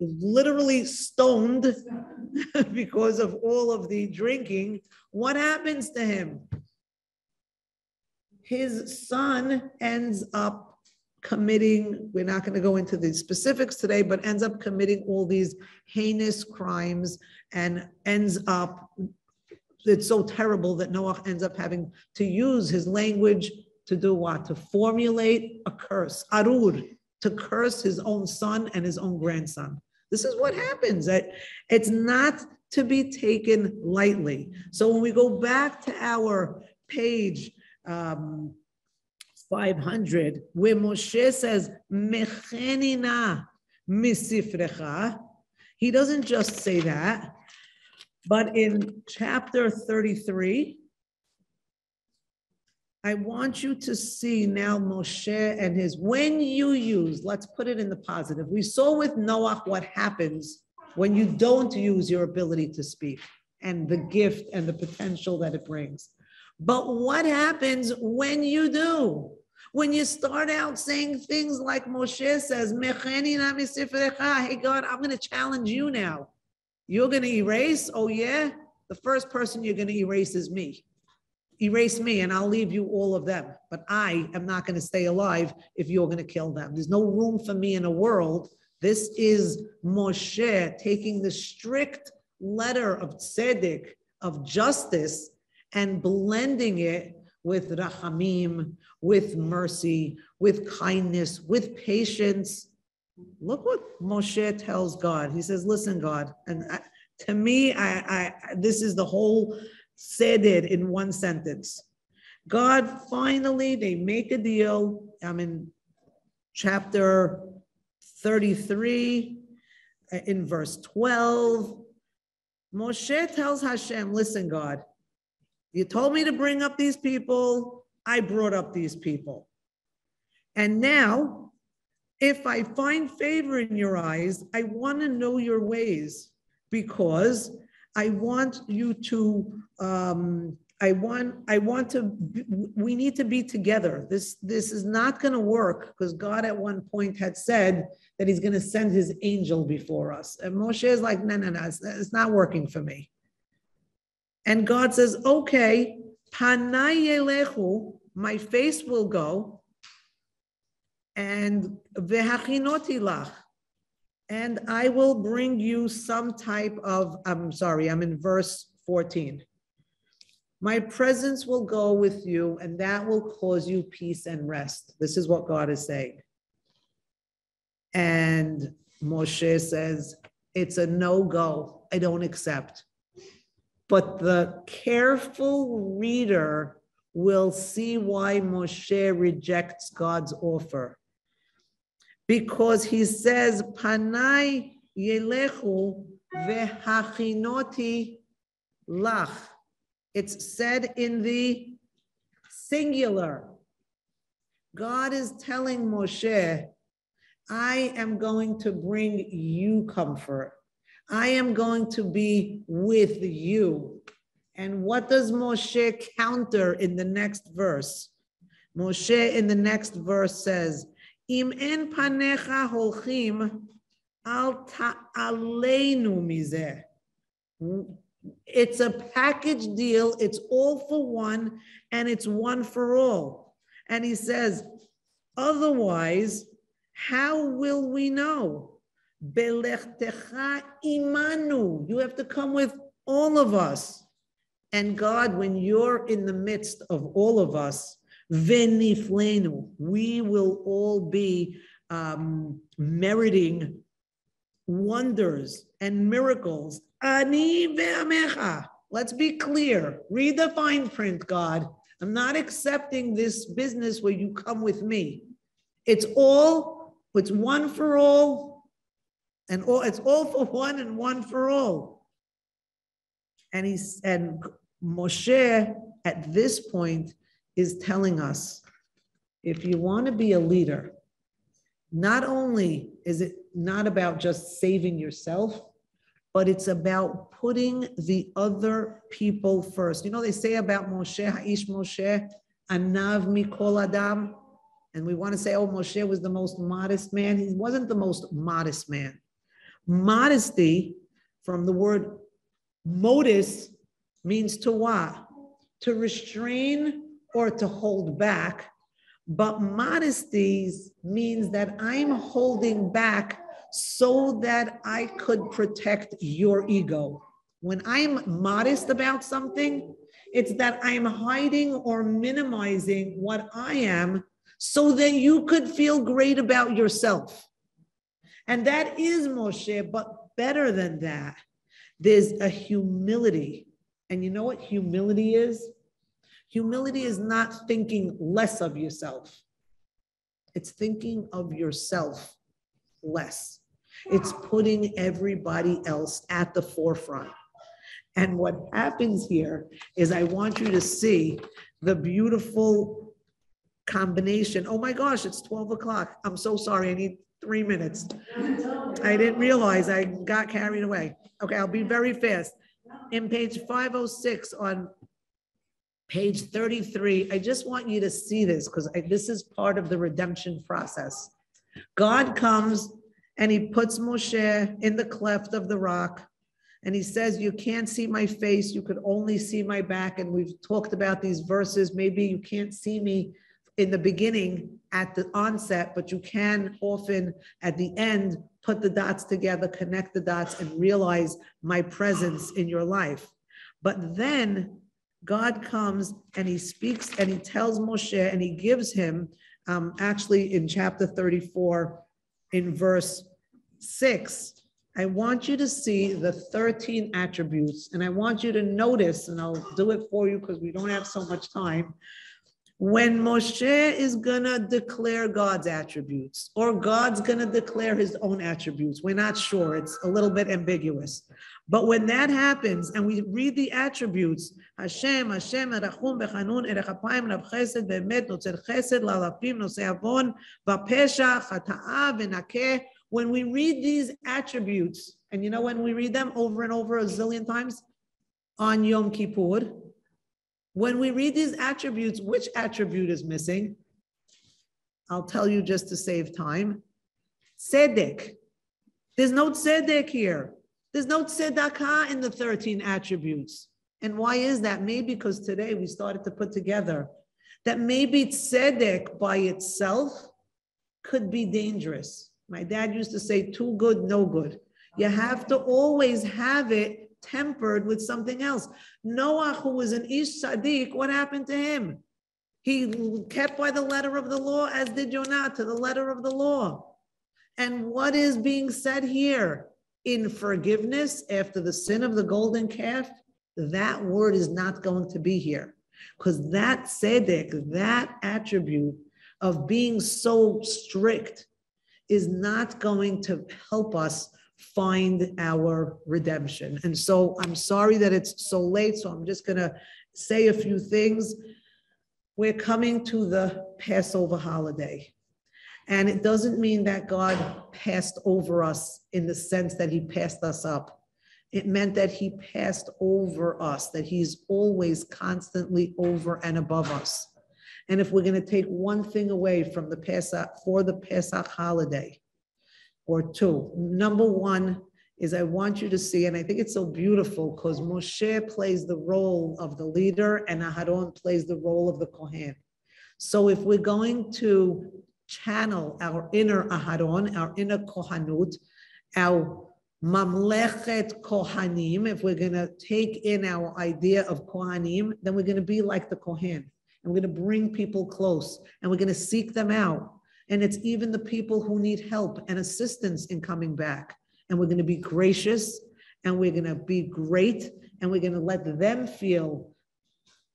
literally stoned <laughs> because of all of the drinking, what happens to him? His son ends up committing, we're not going to go into the specifics today, but ends up committing all these heinous crimes and ends up, it's so terrible that Noah ends up having to use his language to do what? To formulate a curse, arur, to curse his own son and his own grandson. This is what happens. It's not to be taken lightly. So when we go back to our page, um, 500, where Moshe says, Mechenina misifrecha, he doesn't just say that, but in chapter 33, I want you to see now Moshe and his, when you use, let's put it in the positive. We saw with Noah what happens when you don't use your ability to speak and the gift and the potential that it brings. But what happens when you do? When you start out saying things like Moshe says, Hey God, I'm going to challenge you now. You're going to erase? Oh, yeah? The first person you're going to erase is me. Erase me and I'll leave you all of them. But I am not going to stay alive if you're going to kill them. There's no room for me in a world. This is Moshe taking the strict letter of tzedek, of justice, and blending it with rachamim, with mercy, with kindness, with patience. Look what Moshe tells God. He says, "Listen, God." And I, to me, I, I this is the whole said it in one sentence. God finally they make a deal. I'm in chapter 33, uh, in verse 12. Moshe tells Hashem, "Listen, God." You told me to bring up these people. I brought up these people. And now, if I find favor in your eyes, I want to know your ways because I want you to, um, I want, I want to, we need to be together. This, this is not going to work because God at one point had said that he's going to send his angel before us. And Moshe is like, no, no, no, it's, not working for me. And God says, okay, panayelechu, my face will go, and vehachinotilach, and I will bring you some type of, I'm sorry, I'm in verse 14. My presence will go with you, and that will cause you peace and rest. This is what God is saying. And Moshe says, It's a no go. I don't accept. But the careful reader will see why Moshe rejects God's offer. Because he says, Panai yelechu vehachinoti lach. It's said in the singular. God is telling Moshe, I am going to bring you comfort. I am going to be with you. And what does Moshe counter in the next verse? Moshe in the next verse says, It's a package deal. It's all for one and it's one for all. And he says, otherwise, how will we know? Belechtecha imanu. You have to come with all of us. And God, when you're in the midst of all of us, veniflenu, we will all be um, meriting wonders and miracles. Ani ve'amecha. Let's be clear. Read the fine print, God. I'm not accepting this business where you come with me. It's all, it's one for all, and all it's all for one and one for all. And he's and Moshe at this point is telling us if you want to be a leader, not only is it not about just saving yourself, but it's about putting the other people first. You know, they say about Moshe, Ha'ish Moshe, Anav Mikol Adam. And we want to say, oh, Moshe was the most modest man. He wasn't the most modest man. Modesty, from the word modus, means to what? To restrain or to hold back. But modesty means that I'm holding back so that I could protect your ego. When I'm modest about something, it's that I'm hiding or minimizing what I am so that you could feel great about yourself. And that is Moshe, but better than that, there's a humility. And you know what humility is? Humility is not thinking less of yourself, it's thinking of yourself less. It's putting everybody else at the forefront. And what happens here is I want you to see the beautiful combination. Oh my gosh, it's 12 o'clock. I'm so sorry. I need three minutes. I didn't realize I got carried away. Okay, I'll be very fast. In page 506 on page 33, I just want you to see this because this is part of the redemption process. God comes and he puts Moshe in the cleft of the rock. And he says, You can't see my face, you could only see my back. And we've talked about these verses. Maybe you can't see me in the beginning at the onset, but you can often at the end put the dots together, connect the dots, and realize my presence in your life. But then God comes and he speaks and he tells Moshe and he gives him, um, actually in chapter 34, in verse six, I want you to see the 13 attributes, and I want you to notice, and I'll do it for you because we don't have so much time. When Moshe is gonna declare God's attributes, or God's gonna declare his own attributes, we're not sure, it's a little bit ambiguous. But when that happens and we read the attributes, Hashem, Hashem, Erachum, Bechanun, Erechapayim, Rav Chesed, Bemet, Notzer Chesed, Lalapim, Nosei Avon, Vapesha, Chata'a, Venakeh, when we read these attributes, and you know when we read them over and over a zillion times on Yom Kippur, when we read these attributes, which attribute is missing? I'll tell you just to save time. Tzedek. There's no tzedek here. There's no tzedakah in the 13 attributes. And why is that? Maybe because today we started to put together that maybe tzedek by itself could be dangerous. My dad used to say, too good, no good. You have to always have it tempered with something else. Noah, who was an Ish Sadiq, what happened to him? He kept by the letter of the law, as did Jonah, to the letter of the law. And what is being said here? in forgiveness after the sin of the golden calf, that word is not going to be here. Because that tzedek, that attribute of being so strict, is not going to help us find our redemption. And so I'm sorry that it's so late, so I'm just going to say a few things. We're coming to the Passover holiday. And it doesn't mean that God passed over us in the sense that he passed us up. It meant that he passed over us, that he's always constantly over and above us. And if we're going to take one thing away from the Pesach, for the Pesach holiday, or two, number one is I want you to see, and I think it's so beautiful because Moshe plays the role of the leader and Aharon plays the role of the Kohen. So if we're going to channel our inner Aharon, our inner Kohanut, our Mamlechet Kohanim, if we're going to take in our idea of Kohanim, then we're going to be like the Kohen. And we're going to bring people close and we're going to seek them out. And it's even the people who need help and assistance in coming back. And we're going to be gracious and we're going to be great and we're going to let them feel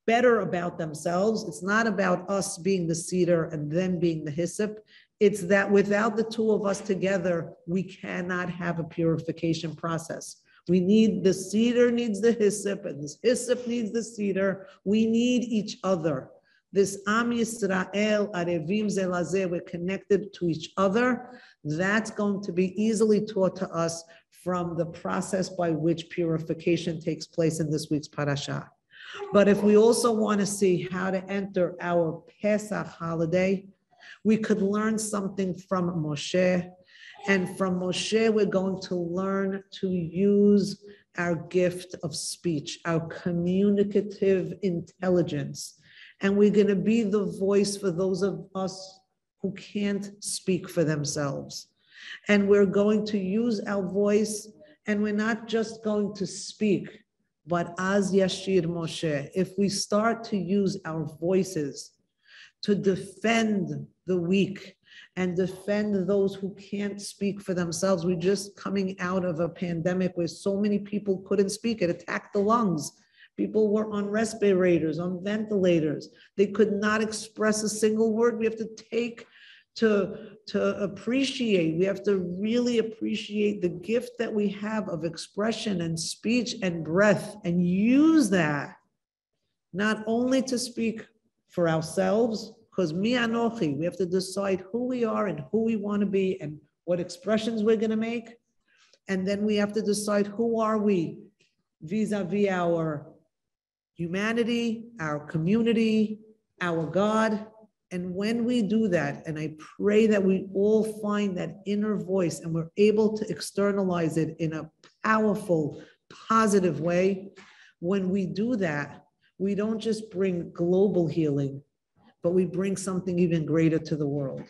better about themselves. It's not about us being the cedar and them being the hyssop. It's that without the two of us together, we cannot have a purification process. We need the cedar needs the hyssop, and this hyssop needs the cedar. We need each other. This Am Yisrael, Arevim Zelazeh, we're connected to each other. That's going to be easily taught to us from the process by which purification takes place in this week's parasha. But if we also want to see how to enter our Pesach holiday, we could learn something from Moshe. And from Moshe, we're going to learn to use our gift of speech, our communicative intelligence. And we're going to be the voice for those of us who can't speak for themselves. And we're going to use our voice, and we're not just going to speak, but Az Yashir Moshe, if we start to use our voices to defend the weak and defend those who can't speak for themselves, we're just coming out of a pandemic where so many people couldn't speak. It attacked the lungs. People were on respirators, on ventilators. They could not express a single word. We have to take to, to appreciate, we have to really appreciate the gift that we have of expression and speech and breath and use that not only to speak for ourselves, because mi anochi, we have to decide who we are and who we want to be and what expressions we're going to make. And then we have to decide who are we vis-a-vis our humanity, our community, our God, and when we do that, and I pray that we all find that inner voice and we're able to externalize it in a powerful, positive way, when we do that, we don't just bring global healing, but we bring something even greater to the world.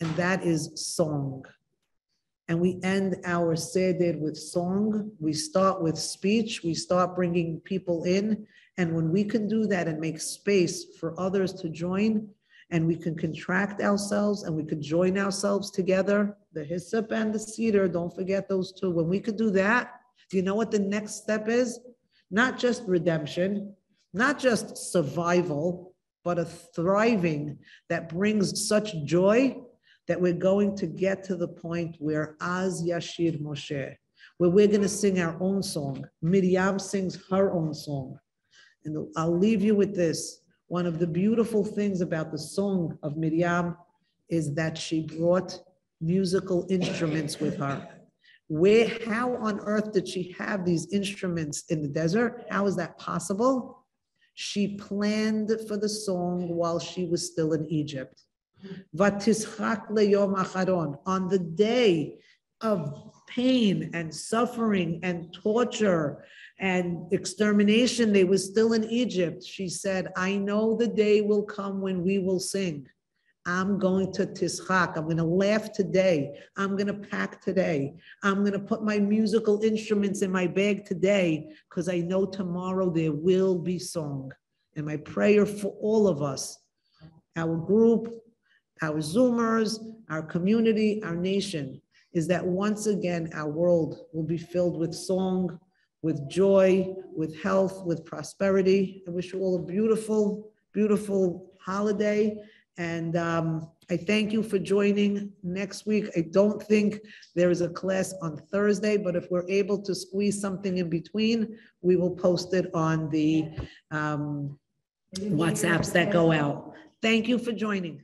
And that is song. And we end our Seder with song. We start with speech. We start bringing people in. And when we can do that and make space for others to join, and we can contract ourselves and we could join ourselves together, the hyssop and the cedar, don't forget those two. When we could do that, do you know what the next step is? Not just redemption, not just survival, but a thriving that brings such joy that we're going to get to the point where Az Yashir Moshe, where we're going to sing our own song. Miriam sings her own song. And I'll leave you with this. One of the beautiful things about the song of Miriam is that she brought musical instruments with her. Where, how on earth did she have these instruments in the desert? How is that possible? She planned for the song while she was still in Egypt. On the day of pain and suffering and torture and extermination, they were still in Egypt. She said, I know the day will come when we will sing. I'm going to Tischak. I'm going to laugh today. I'm going to pack today. I'm going to put my musical instruments in my bag today because I know tomorrow there will be song. And my prayer for all of us, our group, our Zoomers, our community, our nation, is that once again our world will be filled with song, with joy, with health, with prosperity. I wish you all a beautiful, beautiful holiday. And um, I thank you for joining next week. I don't think there is a class on Thursday, but if we're able to squeeze something in between, we will post it on the um, WhatsApps that go out. Thank you for joining.